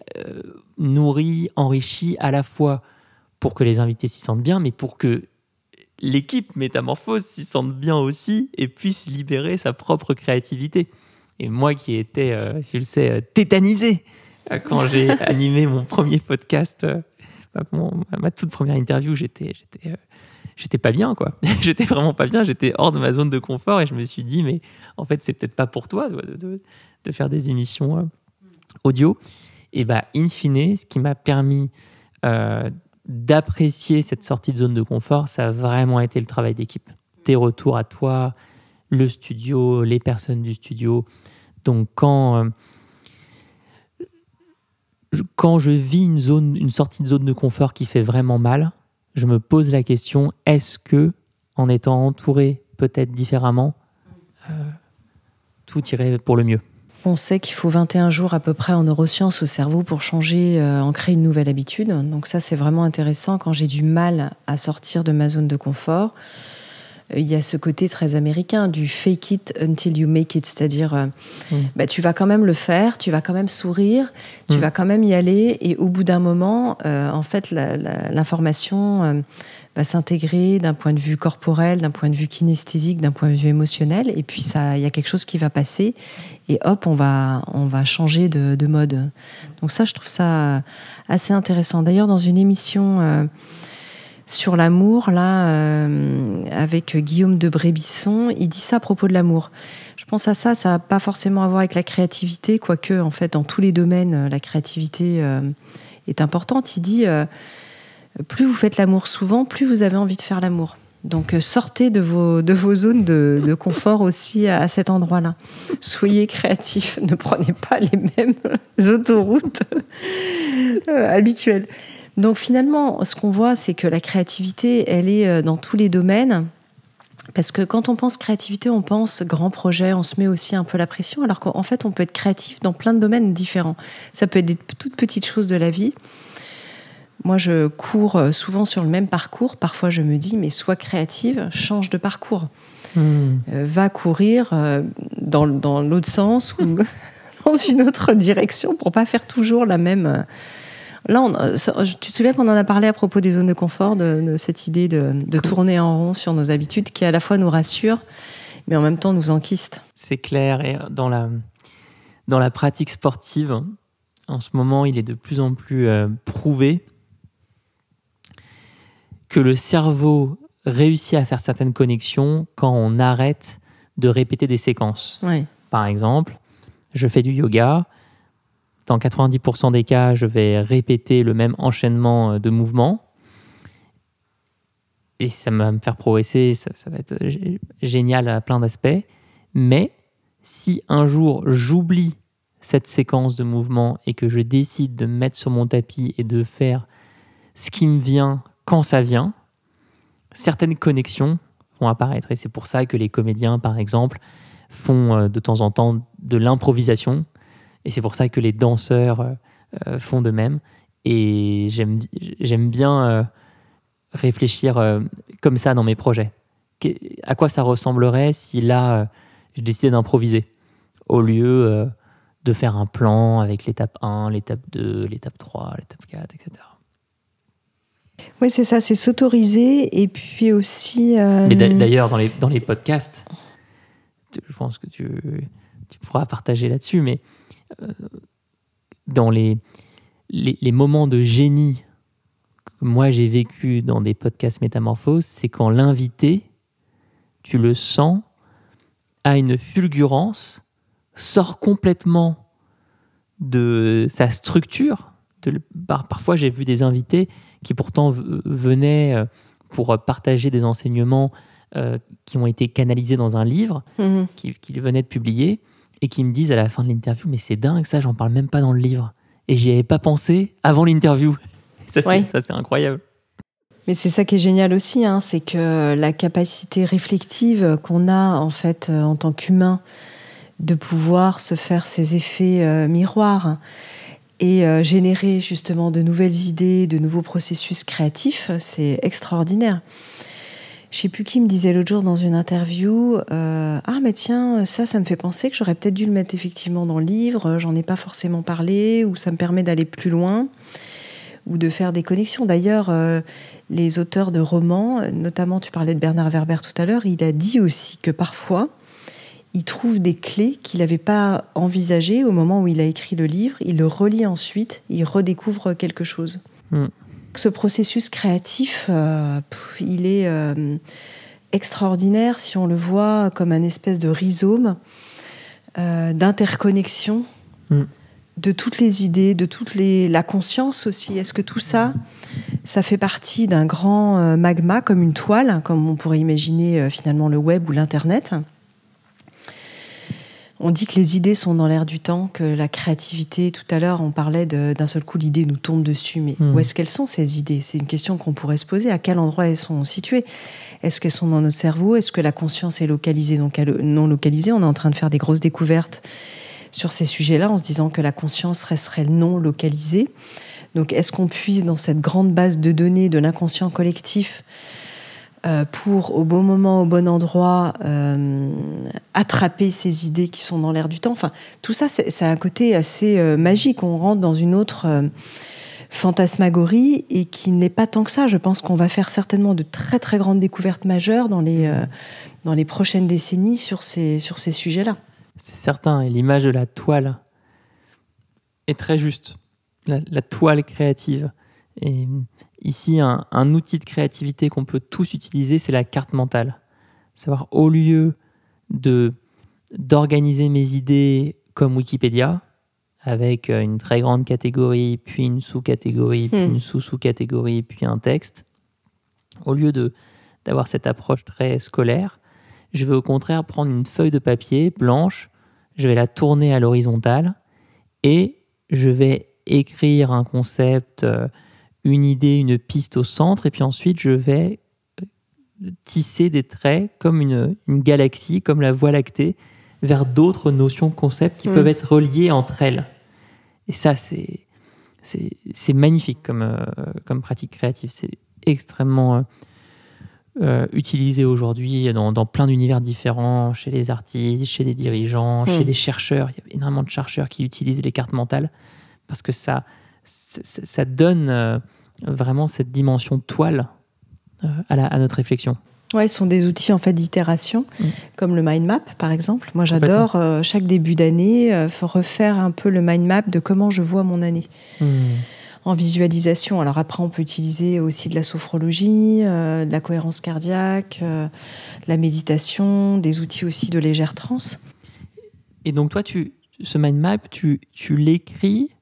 nourri, enrichi à la fois pour que les invités s'y sentent bien, mais pour que l'équipe Métamorphose s'y sente bien aussi et puisse libérer sa propre créativité. Et moi qui étais, je le sais, tétanisé euh, quand [LAUGHS] j'ai animé mon premier podcast, euh, ma toute première interview, j'étais, j'étais, euh, j'étais pas bien, quoi. [LAUGHS] j'étais vraiment pas bien. J'étais hors de ma zone de confort et je me suis dit, mais en fait, c'est peut-être pas pour toi de, de, faire des émissions audio. Et bah, in fine, ce qui m'a permis d'apprécier cette sortie de zone de confort, ça a vraiment été le travail d'équipe. Tes retours à toi, le studio, les personnes du studio. Donc, quand quand je vis une, zone, une sortie de zone de confort qui fait vraiment mal, je me pose la question est-ce que, en étant entouré peut-être différemment, euh, tout irait pour le mieux? On sait qu'il faut 21 jours à peu près en neurosciences au cerveau pour changer, euh, en créer une nouvelle habitude. Donc ça, c'est vraiment intéressant quand j'ai du mal à sortir de ma zone de confort il y a ce côté très américain du fake it until you make it, c'est-à-dire euh, mm. bah, tu vas quand même le faire, tu vas quand même sourire, tu mm. vas quand même y aller, et au bout d'un moment, euh, en fait, l'information euh, va s'intégrer d'un point de vue corporel, d'un point de vue kinesthésique, d'un point de vue émotionnel, et puis il y a quelque chose qui va passer, et hop, on va, on va changer de, de mode. Donc ça, je trouve ça assez intéressant. D'ailleurs, dans une émission sur l'amour, là, euh, avec Guillaume de Brébisson, il dit ça à propos de l'amour. Je pense à ça, ça n'a pas forcément à voir avec la créativité, quoique, en fait, dans tous les domaines, la créativité euh, est importante. Il dit, euh, plus vous faites l'amour souvent, plus vous avez envie de faire l'amour. Donc sortez de vos, de vos zones de, de confort aussi à, cet endroit-là. Soyez créatifs, [LAUGHS] ne prenez pas les mêmes [LAUGHS] autoroutes habituelles. Donc finalement, ce qu'on voit, c'est que la créativité, elle est euh, dans tous les domaines. Parce que quand on pense créativité, on pense grand projet, on se met aussi un peu la pression, alors qu'en fait, on peut être créatif dans plein de domaines différents. Ça peut être des toutes petites choses de la vie. Moi, je cours euh, souvent sur le même parcours. Parfois, je me dis, mais sois créative, change de parcours. Hmm. Euh, va courir dans, dans l'autre sens ou [LAUGHS] dans une autre direction pour pas faire toujours la même Là, euh, tu te souviens qu'on en a parlé à propos des zones de confort, de, cette idée de, tourner en rond sur nos habitudes qui à la fois nous rassure, mais en même temps nous enquiste. C'est clair. Et dans la, dans la pratique sportive, en ce moment, il est de plus en plus euh, prouvé que le cerveau réussit à faire certaines connexions quand on arrête de répéter des séquences. Par exemple, je fais du yoga, dans 90% des cas, je vais répéter le même enchaînement euh, de mouvements. Et ça va me faire progresser, ça, va être génial à plein d'aspects. Mais si un jour j'oublie cette séquence de mouvements et que je décide de me mettre sur mon tapis et de faire ce qui me vient quand ça vient, certaines connexions vont apparaître. Et c'est pour ça que les comédiens, par exemple, font euh, de temps en temps de l'improvisation et c'est pour ça que les danseurs euh, euh, font de même. Et j'aime bien réfléchir comme ça dans mes projets. à quoi ça ressemblerait si là, je décidais d'improviser? Au lieu de faire un plan avec l'étape 1, l'étape 2, l'étape 3, l'étape 4, etc. Oui, c'est ça, c'est s'autoriser et puis aussi. Mais d'ailleurs, dans les, dans les podcasts, je pense que tu, tu pourras partager là-dessus, mais dans les, les, moments de génie que moi j'ai vécu dans des podcasts métamorphoses, c'est quand l'invité, tu le sens, a une fulgurance, sort complètement de sa structure. Parfois j'ai vu des invités qui pourtant venaient euh, pour partager des enseignements euh, qui ont été canalisés dans un livre, mmh. qui, qui venaient de publier, et qui me disent à la fin de l'interview, mais c'est dingue ça, j'en parle même pas dans le livre et j'y avais pas pensé avant l'interview. [LAUGHS] Ça, c'est incroyable. Mais c'est ça qui est génial aussi, hein, c'est que la capacité réflective qu'on a en fait euh, en tant qu'humain de pouvoir se faire ces effets euh, miroirs et euh, générer justement de nouvelles idées, de nouveaux processus créatifs, c'est extraordinaire. Je sais plus qui me disait l'autre jour dans une interview euh, Ah, mais tiens, ça, ça me fait penser que j'aurais peut-être dû le mettre effectivement dans le livre, j'en ai pas forcément parlé, ou ça me permet d'aller plus loin, ou de faire des connexions. D'ailleurs, euh, les auteurs de romans, notamment tu parlais de Bernard Werber tout à l'heure, il a dit aussi que parfois, il trouve des clés qu'il n'avait pas envisagées au moment où il a écrit le livre, il le relit ensuite, il redécouvre quelque chose. Hmm. Ce processus créatif, euh, il est euh, extraordinaire si on le voit comme un espèce de rhizome euh, d'interconnexion mm. de toutes les idées, de toute les, la conscience aussi. Est-ce que tout ça, ça fait partie d'un grand magma comme une toile, comme on pourrait imaginer finalement le web ou l'internet? On dit que les idées sont dans l'air du temps, que la créativité, tout à l'heure on parlait d'un seul coup l'idée nous tombe dessus, mais hmm. où est-ce qu'elles sont ces idées? C'est une question qu'on pourrait se poser. À quel endroit elles sont situées? Est-ce qu'elles sont dans notre cerveau? Est-ce que la conscience est localisée, donc non localisée? On est en train de faire des grosses découvertes sur ces sujets-là en se disant que la conscience resterait non localisée. Donc est-ce qu'on puise dans cette grande base de données de l'inconscient collectif pour, au bon moment, au bon endroit, euh, attraper ces idées qui sont dans l'air du temps. Enfin, tout ça, c'est un côté assez euh, magique. On rentre dans une autre fantasmagorie et qui n'est pas tant que ça. Je pense qu'on va faire certainement de très très grandes découvertes majeures dans les, dans les prochaines décennies sur ces, sur ces sujets-là. C'est certain, et l'image de la toile est très juste. La, la toile créative. Et Ici, un, outil de créativité qu'on peut tous utiliser, c'est la carte mentale. Savoir, au lieu de d'organiser mes idées comme Wikipédia, avec euh, une très grande catégorie, puis une sous-catégorie, puis hmm. une sous-sous-catégorie, puis un texte, au lieu de d'avoir cette approche très scolaire, je vais au contraire prendre une feuille de papier blanche, je vais la tourner à l'horizontale et je vais écrire un concept euh, une idée, une piste au centre, et puis ensuite je vais euh, tisser des traits comme une, galaxie, comme la Voie lactée, vers d'autres notions, concepts qui mm. peuvent être reliés entre elles. Et ça, c'est c'est magnifique comme, euh, comme pratique créative. C'est extrêmement euh, utilisé aujourd'hui dans, dans, plein d'univers différents, chez les artistes, chez les dirigeants, chez mm. les chercheurs. Il y a énormément de chercheurs qui utilisent les cartes mentales parce que ça, ça donne euh, vraiment cette dimension toile euh, à, notre réflexion. Ouais, ce sont des outils en fait d'itération, mm. comme le mind map par exemple. Moi, j'adore euh, chaque début d'année refaire un peu le mind map de comment je vois mon année. Mm. En visualisation. Alors après, on peut utiliser aussi de la sophrologie, de la cohérence cardiaque, de la méditation, des outils aussi de légère transe. Et donc toi, tu, ce mind map, tu, tu l'écris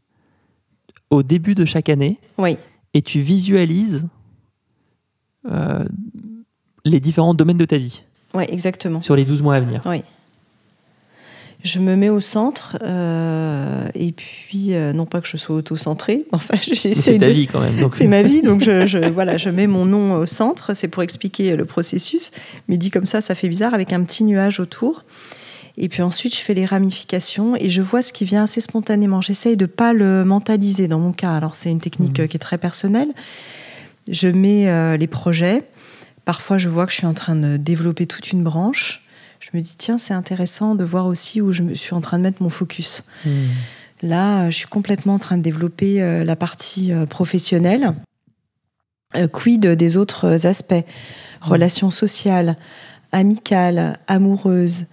au début de chaque année. Oui. Et tu visualises euh, les différents domaines de ta vie. Oui, exactement. Sur les 12 mois à venir. Oui. Je me mets au centre euh, et puis euh, non pas que je sois auto-centrée, [LAUGHS] enfin j'essaie C'est ta vie quand même. C'est ma vie, donc je, je, [LAUGHS] voilà, je mets mon nom au centre. C'est pour expliquer le processus. Mais dit comme ça, ça fait bizarre avec un petit nuage autour. Et puis ensuite, je fais les ramifications et je vois ce qui vient assez spontanément. J'essaye de pas le mentaliser dans mon cas. Alors c'est une technique mmh. qui est très personnelle, je mets les projets. Parfois, je vois que je suis en train de développer toute une branche. Je me dis, tiens, c'est intéressant de voir aussi où je suis en train de mettre mon focus. Hmm. Là, je suis complètement en train de développer la partie professionnelle. quid des autres aspects? Hmm. Relations sociales, amicales, amoureuses,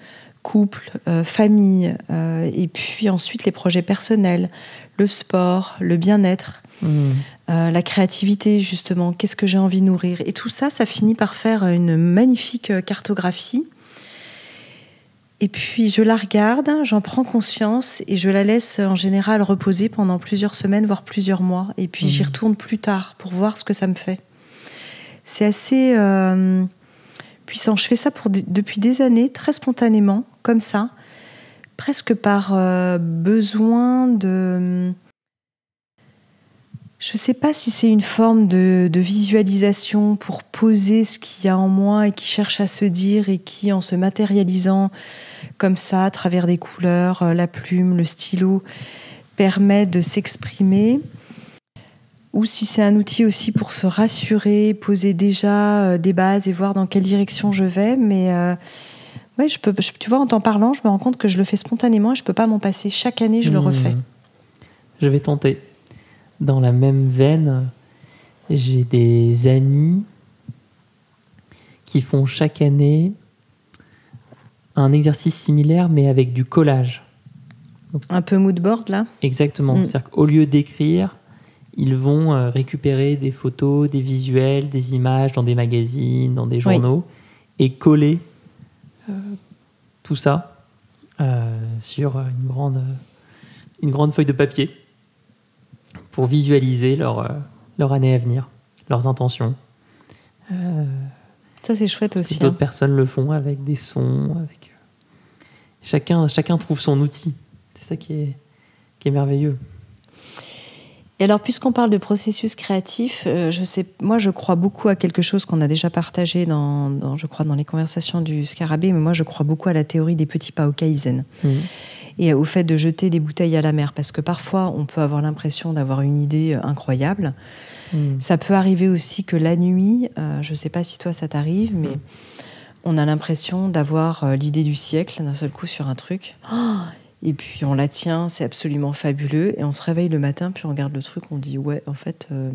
couple, euh, famille, euh, et puis ensuite les projets personnels, le sport, le bien-être, mmh. euh, la créativité justement, qu'est-ce que j'ai envie de nourrir. Et tout ça, ça finit par faire une magnifique cartographie. Et puis je la regarde, j'en prends conscience et je la laisse en général reposer pendant plusieurs semaines, voire plusieurs mois. Et puis j'y mmh. retourne plus tard pour voir ce que ça me fait. C'est assez puissant. Je fais ça depuis des années, très spontanément, comme ça, presque par euh, besoin de... Je ne sais pas si c'est une forme de, visualisation pour poser ce qu'il y a en moi et qui cherche à se dire et qui, en se matérialisant comme ça, à travers des couleurs, euh, la plume, le stylo, permet de s'exprimer ou si c'est un outil aussi pour se rassurer, poser déjà euh, des bases et voir dans quelle direction je vais. Mais euh, ouais, je peux, tu vois, en t'en parlant, je me rends compte que je le fais spontanément et je peux pas m'en passer. Chaque année, je le refais. Mmh. Je vais tenter. Dans la même veine, j'ai des amis qui font chaque année un exercice similaire, mais avec du collage. un peu mood board là Exactement. Mmh. C'est-à-dire qu'au lieu d'écrire, ils vont euh, récupérer des photos, des visuels, des images dans des magazines, dans des journaux, et coller euh, tout ça euh, sur une grande, une grande feuille de papier pour visualiser leur, leur année à venir, leurs intentions. ça, c'est chouette aussi. D'autres hein. personnes le font avec des sons, avec... Chacun, chacun trouve son outil. C'est ça qui est, qui est merveilleux. Et alors, puisqu'on parle de processus créatif, euh, je sais, moi, je crois beaucoup à quelque chose qu'on a déjà partagé dans, je crois, dans les conversations du Scarabée, mais moi, je crois beaucoup à la théorie des petits pas au Kaizen. Mmh. Et au fait de jeter des bouteilles à la mer, parce que parfois, on peut avoir l'impression d'avoir une idée euh, incroyable. Mmh. Ça peut arriver aussi que la nuit, euh, je ne sais pas si toi ça t'arrive, mais mmh. on a l'impression d'avoir l'idée du siècle d'un seul coup sur un truc. Oh et puis on la tient, c'est absolument fabuleux. Et on se réveille le matin, puis on regarde le truc, on dit ouais, en fait, euh,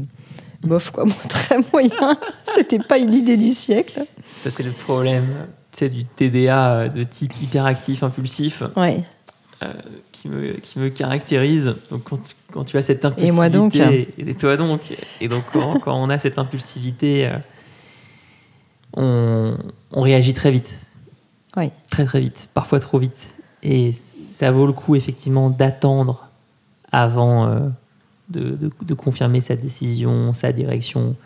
bof quoi, [LAUGHS] très moyen. C'était pas une idée du siècle. Ça c'est le problème, c'est du TDA euh, de type hyperactif, impulsif. Ouais. Euh, qui me, qui me caractérise. Donc quand, quand tu as cette impulsivité, et moi donc, et toi donc, et donc quand, [LAUGHS] quand on a cette impulsivité, on, on réagit très vite. Oui. Très très vite, parfois trop vite. Et ça vaut le coup effectivement d'attendre avant euh, de, confirmer sa décision, sa direction.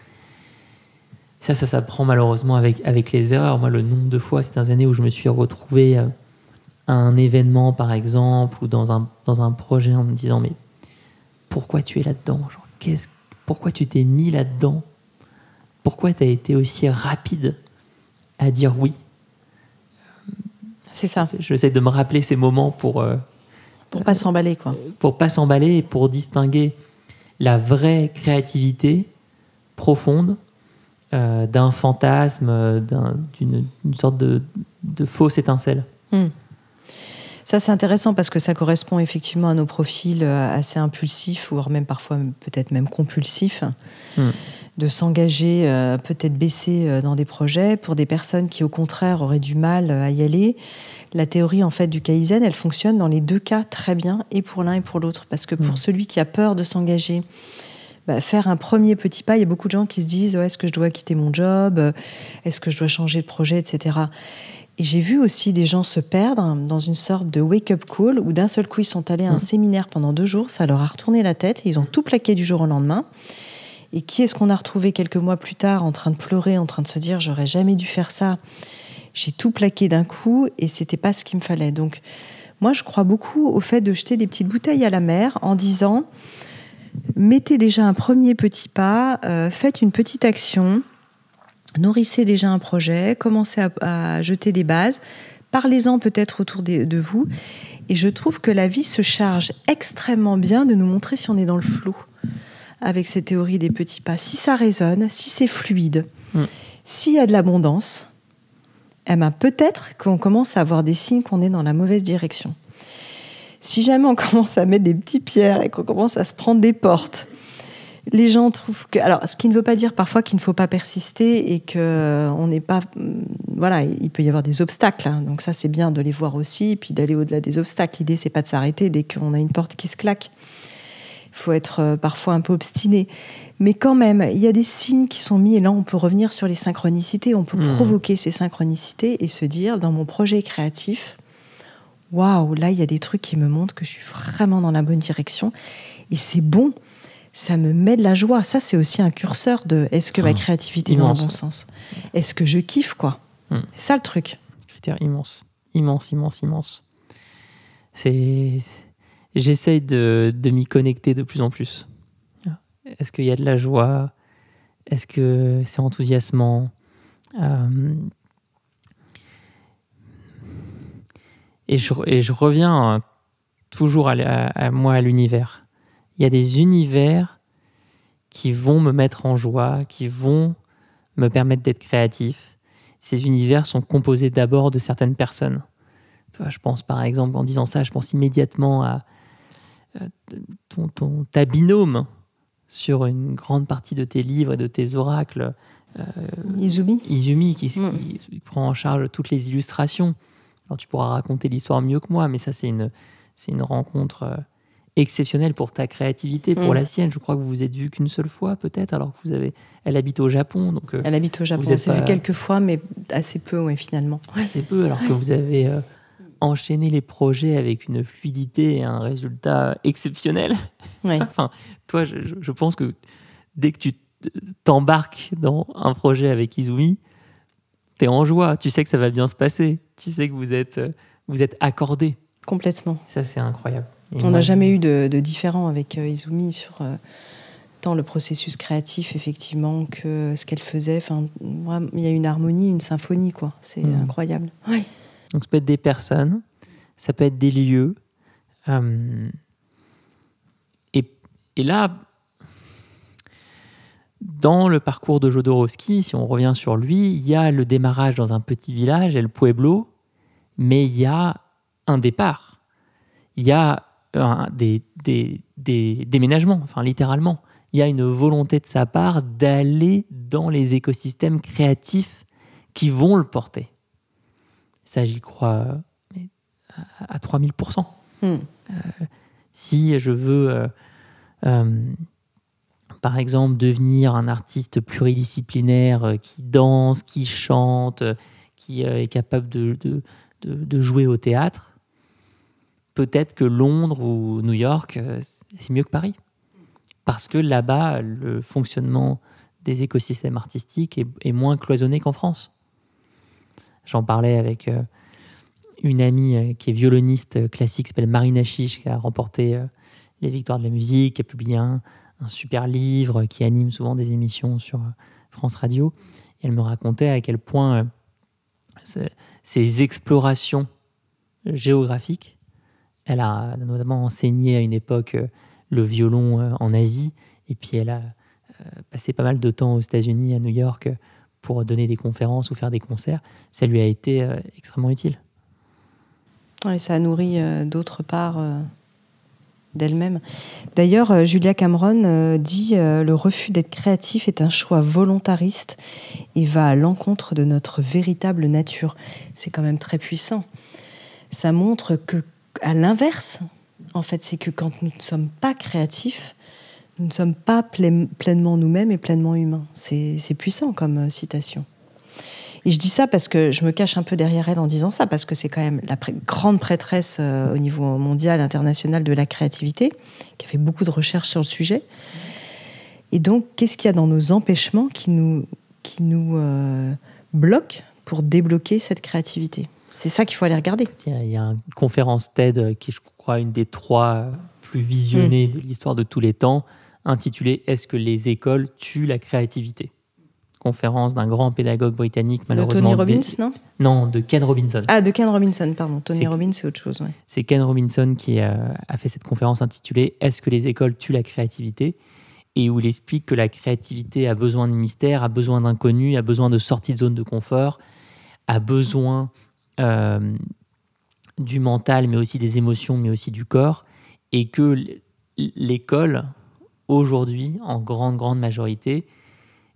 Ça, ça s'apprend malheureusement avec, avec les erreurs. Moi, le nombre de fois ces années où je me suis retrouvé euh, à un événement, par exemple, ou dans un, dans un projet en me disant Mais pourquoi tu es là-dedans Pourquoi tu t'es mis là-dedans? Pourquoi tu as été aussi rapide à dire oui? C'est ça. J'essaie de me rappeler ces moments pour. Euh, pour pas s'emballer, quoi. Pour pas s'emballer et pour distinguer la vraie créativité profonde euh, d'un fantasme, d'une sorte de, fausse étincelle. Hmm. Ça, c'est intéressant parce que ça correspond effectivement à nos profils euh, assez impulsifs, voire même parfois peut-être même compulsifs. Hmm de s'engager, euh, peut-être baisser euh, dans des projets pour des personnes qui, au contraire, auraient du mal euh, à y aller. La théorie en fait du Kaizen, elle fonctionne dans les deux cas très bien, et pour l'un et pour l'autre. Parce que pour mm. celui qui a peur de s'engager, bah, faire un premier petit pas, il y a beaucoup de gens qui se disent est-ce que je dois quitter mon job? Est-ce que je dois changer de projet, etc. Et j'ai vu aussi des gens se perdre dans une sorte de wake-up call où d'un seul coup ils sont allés à un mm. séminaire pendant deux jours, ça leur a retourné la tête, et ils ont tout plaqué du jour au lendemain. Et qui est-ce qu'on a retrouvé quelques mois plus tard en train de pleurer, en train de se dire j'aurais jamais dû faire ça? J'ai tout plaqué d'un coup et c'était pas ce qu'il me fallait. Donc moi je crois beaucoup au fait de jeter des petites bouteilles à la mer en disant mettez déjà un premier petit pas, euh, faites une petite action, nourrissez déjà un projet, commencez à, jeter des bases, parlez-en peut-être autour de, de vous. Et je trouve que la vie se charge extrêmement bien de nous montrer si on est dans le flou. Avec ces théories des petits pas, si ça résonne, si c'est fluide, Mm. s'il y a de l'abondance, eh ben peut-être qu'on commence à avoir des signes qu'on est dans la mauvaise direction. Si jamais on [LAUGHS] commence à mettre des petites pierres et qu'on commence à se prendre des portes, les gens trouvent que. Alors, ce qui ne veut pas dire parfois qu'il ne faut pas persister et que on n'est pas. Voilà, il peut y avoir des obstacles. hein. Donc, ça, c'est bien de les voir aussi et puis d'aller au-delà des obstacles. L'idée, c'est pas de s'arrêter dès qu'on a une porte qui se claque. Il faut être euh, parfois un peu obstiné. Mais quand même, il y a des signes qui sont mis et là, on peut revenir sur les synchronicités. On peut Mhm. provoquer ces synchronicités et se dire, dans mon projet créatif, waouh, là, il y a des trucs qui me montrent que je suis vraiment dans la bonne direction. Et c'est bon. Ça me met de la joie. Ça, c'est aussi un curseur de est-ce que ma Ah, créativité est dans le bon sens? Est-ce que je kiffe, quoi? Hmm. C'est ça le truc. Critère immense, immense, immense, immense. C'est, j'essaye de, de m'y connecter de plus en plus. Est-ce qu'il y a de la joie? Est-ce que c'est enthousiasmant? Euh, et, je, et je reviens euh, toujours à, moi, à l'univers. Il y a des univers qui vont me mettre en joie, qui vont me permettre d'être créatif ces univers sont composés d'abord de certaines personnes. Je pense par exemple, en disant ça, je pense immédiatement à ton, ton- ta binôme sur une grande partie de tes livres et de tes oracles, Izumi Izumi, qui, qui- Mm. qui prend en charge toutes les illustrations. Alors tu pourras raconter l'histoire mieux que moi, mais ça c'est une, c'est une rencontre euh, exceptionnelle pour ta créativité, pour Mm. la sienne. Je crois que vous vous êtes vu qu'une seule fois peut-être, alors que vous avez, elle habite au Japon, donc euh, Elle habite au Japon. Vous On êtes s'est pas- vu quelques fois, mais assez peu, ouais, finalement. c'est peu, alors que vous avez euh, enchaîné les projets avec une fluidité et un résultat exceptionnel. Ouais. [LAUGHS] Enfin, toi, je, pense que dès que tu t'embarques dans un projet avec Izumi, tu es en joie, tu sais que ça va bien se passer, tu sais que vous êtes, euh, vous êtes accordés. Complètement. Ça, c'est incroyable. Et On n'a je- jamais eu de, de différent avec euh, Izumi sur euh, tant le processus créatif, effectivement, que ce qu'elle faisait. Enfin, il y a une harmonie, une symphonie, quoi. C'est Mm. incroyable. Ouais. Donc, ça peut être des personnes, ça peut être des lieux. euh, et, là, dans le parcours de Jodorowsky, si on revient sur lui, il y a le démarrage dans un petit village, El Pueblo, mais il y a un départ. Il y a des, des déménagements, enfin littéralement. Il y a une volonté de sa part d'aller dans les écosystèmes créatifs qui vont le porter. Ça, j'y crois euh, mais à, à 3000%. Mm. Si je veux, euh, euh, par exemple, devenir un artiste pluridisciplinaire euh, qui danse, qui chante, euh, qui euh, est capable de, de- de- de jouer au théâtre, peut-être que Londres ou New York, euh, c'est mieux que Paris. Parce que là-bas, le fonctionnement des écosystèmes artistiques est, est moins cloisonné qu'en France. J'en parlais avec euh, une amie euh, qui est violoniste euh, classique, qui s'appelle Marina Chiche, qui a remporté les victoires de la musique, qui a publié un, super livre, qui anime souvent des émissions sur France Radio. Elle me racontait à quel point ce- ces explorations géographiques, elle a notamment enseigné à une époque le violon en Asie, et puis elle a passé pas mal de temps aux États-Unis, à New York, pour donner des conférences ou faire des concerts. Ça lui a été euh, extrêmement utile. Ouais, ça a nourri euh, d'autre part euh, d'elle-même. D'ailleurs, euh, Julia Cameron dit le refus d'être créatif est un choix volontariste et va à l'encontre de notre véritable nature. C'est quand même très puissant. Ça montre que, à l'inverse, en fait, c'est que quand nous ne sommes pas créatifs, nous ne sommes pas plein- pleinement nous-mêmes et pleinement humains. C'est puissant comme euh, citation. Et je dis ça parce que je me cache un peu derrière elle en disant ça, parce que c'est quand même la grande prêtresse euh, au niveau mondial, international de la créativité, qui a fait beaucoup de recherches sur le sujet. Et donc, qu'est-ce qu'il y a dans nos empêchements qui nous, qui nous euh, bloquent pour débloquer cette créativité? C'est ça qu'il faut aller regarder. Il y a une conférence TED qui je crois, une des trois plus visionnées de l'histoire de tous les temps, intitulée Est-ce que les écoles tuent la créativité? Conférence d'un grand pédagogue britannique, De malheureusement. Tony Robbins, non? Non, de Ken Robinson. Ah, de Ken Robinson, pardon. Tony Robbins, c'est autre chose. ouais. C'est Ken Robinson qui euh, a fait cette conférence intitulée Est-ce que les écoles tuent la créativité? et où il explique que la créativité a besoin de mystère, a besoin d'inconnu, a besoin de sortie de zone de confort, a besoin euh, du mental, mais aussi des émotions, mais aussi du corps, et que l'école, aujourd'hui, en grande, grande majorité,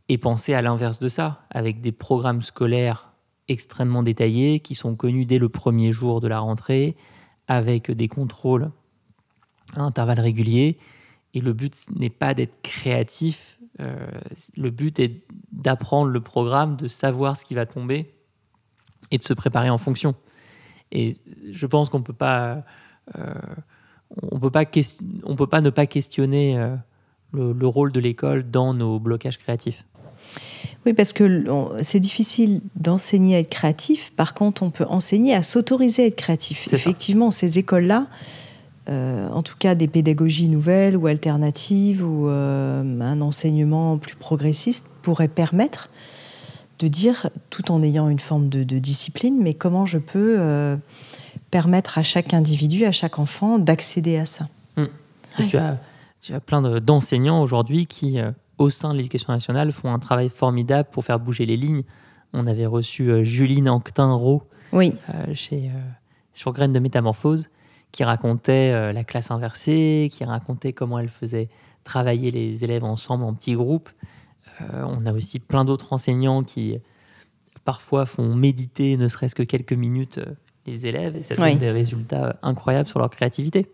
est pensée à l'inverse de ça, avec des programmes scolaires extrêmement détaillés qui sont connus dès le premier jour de la rentrée, avec des contrôles à intervalles réguliers. Et le but n'est pas d'être créatif, euh, le but est d'apprendre le programme, de savoir ce qui va tomber et de se préparer en fonction. Et je pense qu'on peut euh, peut pas, peut pas ne pas questionner euh, le, rôle de l'école dans nos blocages créatifs. Oui, parce que c'est difficile d'enseigner à être créatif. Par contre, on peut enseigner à s'autoriser à être créatif. Effectivement, ces écoles-là, euh, en tout cas des pédagogies nouvelles ou alternatives ou un enseignement plus progressiste, pourraient permettre de dire, tout en ayant une forme de, discipline, mais comment je peux euh, permettre à chaque individu, à chaque enfant d'accéder à ça. Tu, as, tu as plein d'enseignants aujourd'hui qui, euh, au sein de l'éducation nationale, font un travail formidable pour faire bouger les lignes. On avait reçu euh, Juline Anctin-Rowe oui. chez, sur Graines de Métamorphose, qui racontait la classe inversée, qui racontait comment elle faisait travailler les élèves ensemble en petits groupes. Euh, on a aussi plein d'autres enseignants qui parfois font méditer ne serait-ce que quelques minutes euh, les élèves et ça donne des résultats incroyables sur leur créativité.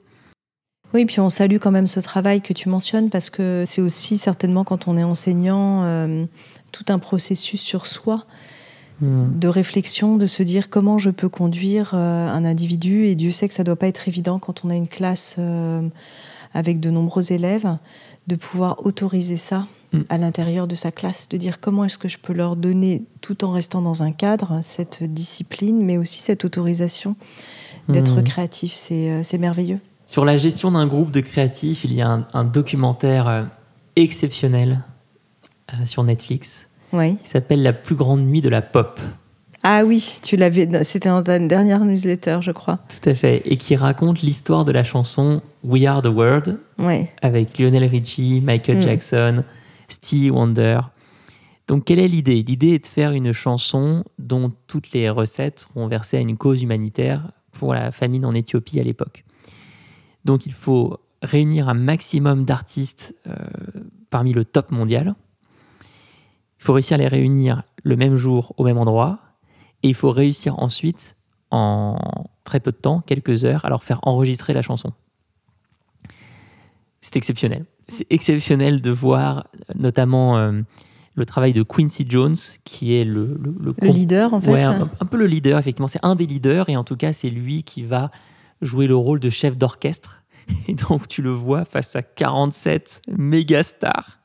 Oui, puis on salue quand même ce travail que tu mentionnes parce que c'est aussi certainement quand on est enseignant euh, tout un processus sur soi hmm. de réflexion, de se dire comment je peux conduire un individu et Dieu sait que ça ne doit pas être évident quand on a une classe avec de nombreux élèves de pouvoir autoriser ça Mm. à l'intérieur de sa classe, de dire comment est-ce que je peux leur donner, tout en restant dans un cadre, cette discipline, mais aussi cette autorisation d'être mm. créatif. Euh, c'est merveilleux. Sur la gestion d'un groupe de créatifs, il y a un, documentaire euh, exceptionnel euh, sur Netflix oui. qui s'appelle La plus grande nuit de la pop. Ah oui, tu l'avais. C'était dans ta dernière newsletter, je crois. Tout à fait, et qui raconte l'histoire de la chanson We Are the World, ouais. avec Lionel Richie, Michael mm. Jackson, Stevie Wonder. Donc, quelle est l'idée? L'idée est de faire une chanson dont toutes les recettes seront versées à une cause humanitaire pour la famine en Éthiopie à l'époque. Donc, il faut réunir un maximum d'artistes euh, parmi le top mondial. Il faut réussir à les réunir le même jour au même endroit. Et il faut réussir ensuite, en très peu de temps, quelques heures, à leur faire enregistrer la chanson. C'est exceptionnel c'est exceptionnel de voir notamment euh, le travail de Quincy Jones, qui est le, le, leader en fait. un, peu le leader, effectivement. C'est un des leaders et en tout cas, c'est lui qui va jouer le rôle de chef d'orchestre. Et donc, tu le vois face à 47 méga stars.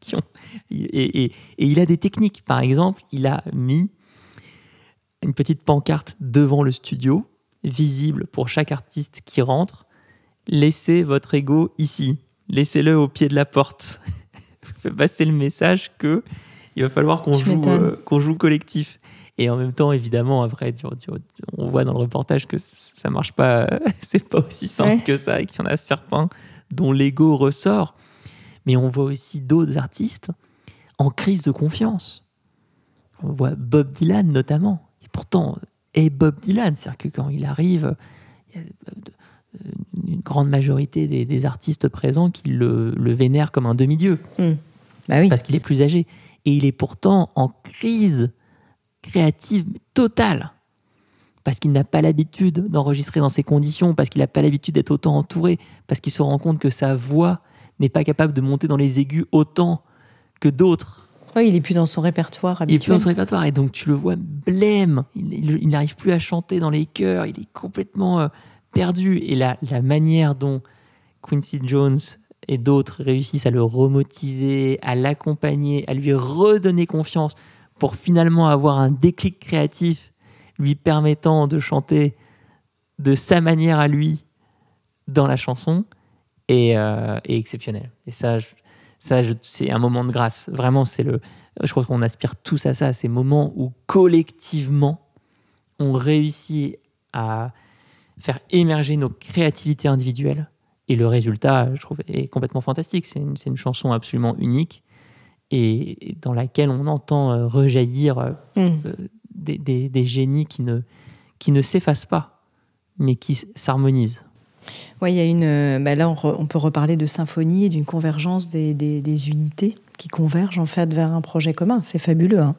Qui ont, et, et, il a des techniques. Par exemple, il a mis une petite pancarte devant le studio, visible pour chaque artiste qui rentre. Laissez votre ego ici laissez-le au pied de la porte. [LAUGHS] Fait passer le message que il va falloir qu'on joue, euh, qu'on joue collectif. Et en même temps, évidemment, après, on voit dans le reportage que ça marche pas, [LAUGHS] c'est pas aussi simple que ça, et qu'il y en a certains dont l'ego ressort. Mais on voit aussi d'autres artistes en crise de confiance. On voit Bob Dylan notamment. Et pourtant, est Bob Dylan, c'est-à-dire que quand il arrive, il y a une grande majorité des, artistes présents qui le, vénèrent comme un demi-dieu. Hmm. Bah oui. Parce qu'il est plus âgé. Et il est pourtant en crise créative totale. Parce qu'il n'a pas l'habitude d'enregistrer dans ces conditions, parce qu'il n'a pas l'habitude d'être autant entouré, parce qu'il se rend compte que sa voix n'est pas capable de monter dans les aigus autant que d'autres. Oui, il est plus dans son répertoire habituel. Il est plus dans son répertoire. Et donc tu le vois blême. Il, n'arrive plus à chanter dans les chœurs. Il est complètement euh, perdu. Et la, la manière dont Quincy Jones et d'autres réussissent à le remotiver, à l'accompagner, à lui redonner confiance pour finalement avoir un déclic créatif lui permettant de chanter de sa manière à lui dans la chanson est, euh, exceptionnel. Et ça, ça c'est un moment de grâce. Vraiment, c'est le. Je crois qu'on aspire tous à ça, ces moments où collectivement on réussit à faire émerger nos créativités individuelles Et le résultat, je trouve, est complètement fantastique. C'est une, chanson absolument unique et, dans laquelle on entend euh, rejaillir euh, mm. euh, des, des, des, génies qui ne, qui ne s'effacent pas, mais qui s'harmonisent. Oui, il y a une. Bah là, on, peut reparler de symphonie et d'une convergence des, des, unités qui convergent en fait vers un projet commun. C'est fabuleux. Hein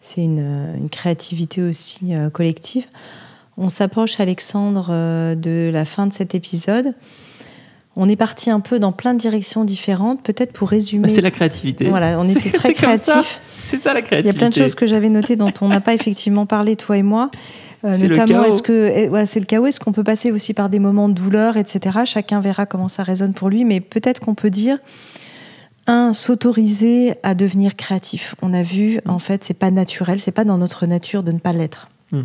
C'est une, une, créativité aussi collective. On s'approche, Alexandre, de la fin de cet épisode. On est parti un peu dans plein de directions différentes, peut-être pour résumer. Bah, c'est la créativité. Voilà, on était [LAUGHS] très créatifs. C'est ça la créativité. Il y a plein de choses que j'avais notées dont on n'a pas effectivement parlé, toi et moi. Euh, notamment, est-ce que eh, voilà, c'est le chaos Est-ce qu'on peut passer aussi par des moments de douleur, etc. Chacun verra comment ça résonne pour lui, mais peut-être qu'on peut dire un, s'autoriser à devenir créatif. On a vu, en fait, c'est pas naturel, c'est pas dans notre nature de ne pas l'être. Hmm.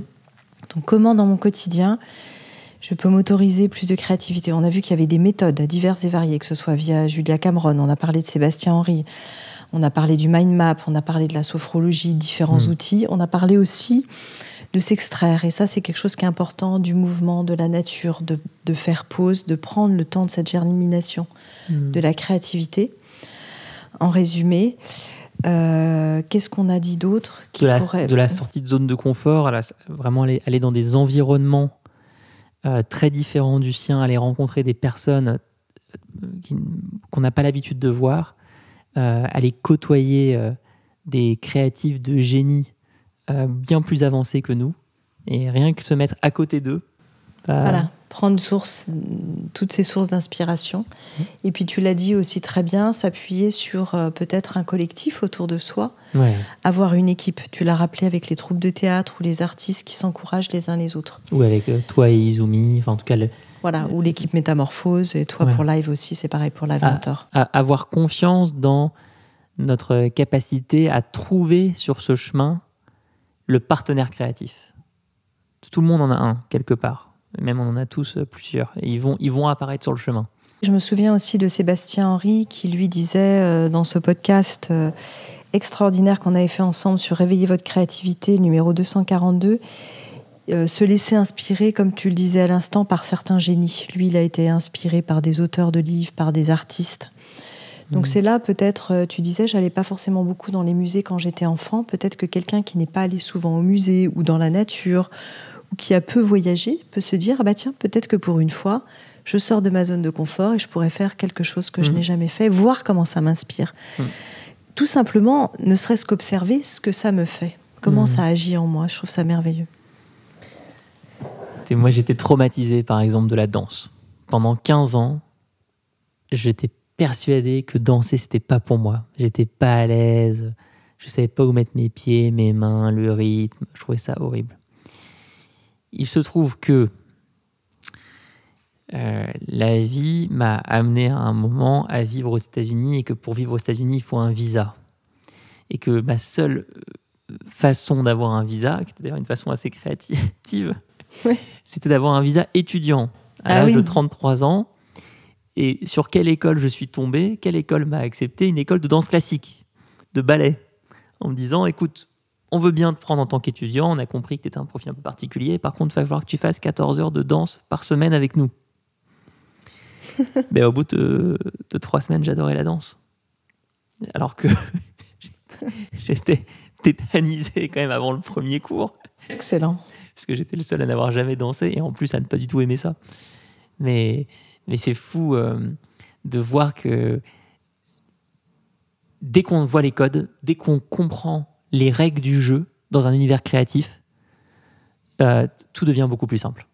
Donc, comment dans mon quotidien je peux m'autoriser plus de créativité. On a vu qu'il y avait des méthodes diverses et variées, que ce soit via Julia Cameron, on a parlé de Sébastien Henry, on a parlé du mind map, on a parlé de la sophrologie, différents hmm. outils, on a parlé aussi de s'extraire. Et ça, c'est quelque chose qui est important du mouvement, de la nature, de, faire pause, de prendre le temps de cette germination, hmm. de la créativité. En résumé, euh, qu'est-ce qu'on a dit d'autre de, de, la sortie de zone de confort, vraiment aller dans des environnements euh, très différent du sien, aller rencontrer des personnes euh, qu'on n'a pas l'habitude de voir, euh, aller côtoyer des créatifs de génie bien plus avancés que nous, et rien que se mettre à côté d'eux. voilà prendre source, toutes ces sources d'inspiration. Et puis tu l'as dit aussi très bien, s'appuyer sur euh, peut-être un collectif autour de soi, avoir une équipe. Tu l'as rappelé avec les troupes de théâtre ou les artistes qui s'encouragent les uns les autres. Ou avec euh, toi et Izumi, enfin en tout cas. Voilà, ou l'équipe Métamorphose, et toi pour Live aussi, c'est pareil pour Live Mentor. avoir confiance dans notre capacité à trouver sur ce chemin le partenaire créatif. Tout le monde en a un, quelque part même on en a tous euh, plusieurs. Et ils vont, ils vont apparaître sur le chemin. Je me souviens aussi de Sébastien Henry qui lui disait euh, dans ce podcast euh, extraordinaire qu'on avait fait ensemble sur Réveiller votre créativité, numéro 242, se laisser inspirer, comme tu le disais à l'instant, par certains génies. Lui, il a été inspiré par des auteurs de livres, par des artistes. Donc mmh. c'est là peut-être, tu disais, j'allais pas forcément beaucoup dans les musées quand j'étais enfant. Peut-être que quelqu'un qui n'est pas allé souvent au musée ou dans la nature qui a peu voyagé peut se dire ah bah tiens peut-être que pour une fois je sors de ma zone de confort et je pourrais faire quelque chose que je mmh. n'ai jamais fait, voir comment ça m'inspire. Mmh. Tout simplement, ne serait-ce qu'observer ce que ça me fait, comment mmh. ça agit en moi. Je trouve ça merveilleux. moi, j'étais traumatisé, par exemple, de la danse. Pendant 15 ans, j'étais persuadé que danser, c'était pas pour moi. J'étais pas à l'aise. Je savais pas où mettre mes pieds, mes mains, le rythme. Je trouvais ça horrible il se trouve que euh, la vie m'a amené à un moment à vivre aux États-Unis et que pour vivre aux États-Unis, il faut un visa. Et que ma seule euh, façon d'avoir un visa, qui était d'ailleurs une façon assez créative, [LAUGHS] c'était d'avoir un visa étudiant à ah l'âge de 33 ans. Et sur quelle école je suis tombé Quelle école m'a accepté? Une école de danse classique, de ballet, en me disant, écoute, on veut bien te prendre en tant qu'étudiant, on a compris que tu étais un profil un peu particulier, par contre, il va falloir que tu fasses 14 heures de danse par semaine avec nous. Mais [LAUGHS] au bout de, trois semaines, j'adorais la danse. Alors que [LAUGHS] j'étais tétanisé quand même avant le premier cours. Excellent. Parce que j'étais le seul à n'avoir jamais dansé et en plus à ne pas du tout aimer ça. Mais, mais c'est fou euh, de voir que dès qu'on voit les codes, dès qu'on comprend les règles du jeu dans un univers créatif, euh, tout devient beaucoup plus simple.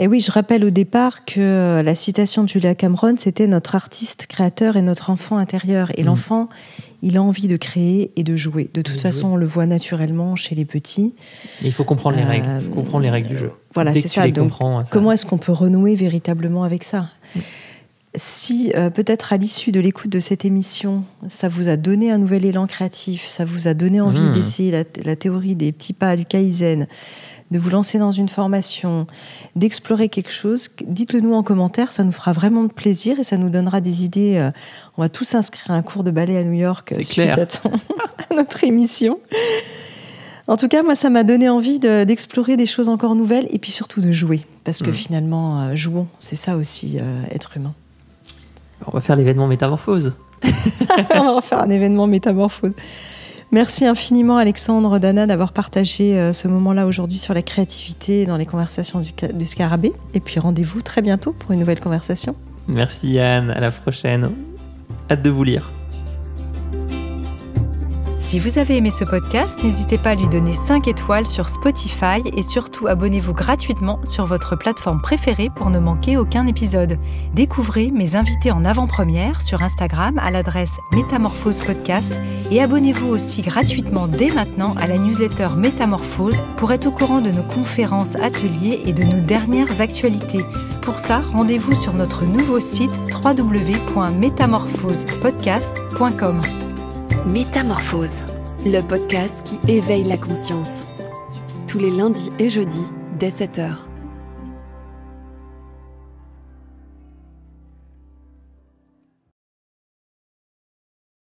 Et oui, je rappelle au départ que la citation de Julia Cameron, c'était notre artiste créateur et notre enfant intérieur. Et mm. l'enfant, il a envie de créer et de jouer. De toute façon, on le voit naturellement chez les petits. il faut comprendre les règles, euh, comprendre les règles du jeu. Voilà, c'est ça. Donc, comment est-ce qu'on peut renouer véritablement avec ça? Mm si euh, peut-être à l'issue de l'écoute de cette émission, ça vous a donné un nouvel élan créatif, ça vous a donné envie mmh. d'essayer la, théorie des petits pas du Kaizen, de vous lancer dans une formation, d'explorer quelque chose, dites-le nous en commentaire, ça nous fera vraiment de plaisir et ça nous donnera des idées. Euh, on va tous inscrire un cours de ballet à New York suite à, [LAUGHS] à notre émission. En tout cas, moi, ça m'a donné envie d'explorer des choses encore nouvelles et puis surtout de jouer. Parce que mm. finalement, euh, jouons, c'est ça aussi, euh, être humain. On va faire l'événement métamorphose. [LAUGHS] On va faire un événement métamorphose. Merci infiniment Alexandre Dana d'avoir partagé euh, ce moment-là aujourd'hui sur la créativité dans les conversations du, du scarabée. Et puis rendez-vous très bientôt pour une nouvelle conversation. Merci Yann, à la prochaine. Hâte de vous lire. Si vous avez aimé ce podcast, n'hésitez pas à lui donner 5 étoiles sur Spotify et surtout abonnez-vous gratuitement sur votre plateforme préférée pour ne manquer aucun épisode. Découvrez mes invités en avant-première sur Instagram à l'adresse Métamorphose Podcast et abonnez-vous aussi gratuitement dès maintenant à la newsletter Métamorphose pour être au courant de nos conférences, ateliers et de nos dernières actualités. Pour ça, rendez-vous sur notre nouveau site www.métamorphosepodcast.com. Métamorphose, le podcast qui éveille la conscience. Tous les lundis et jeudis dès 7h.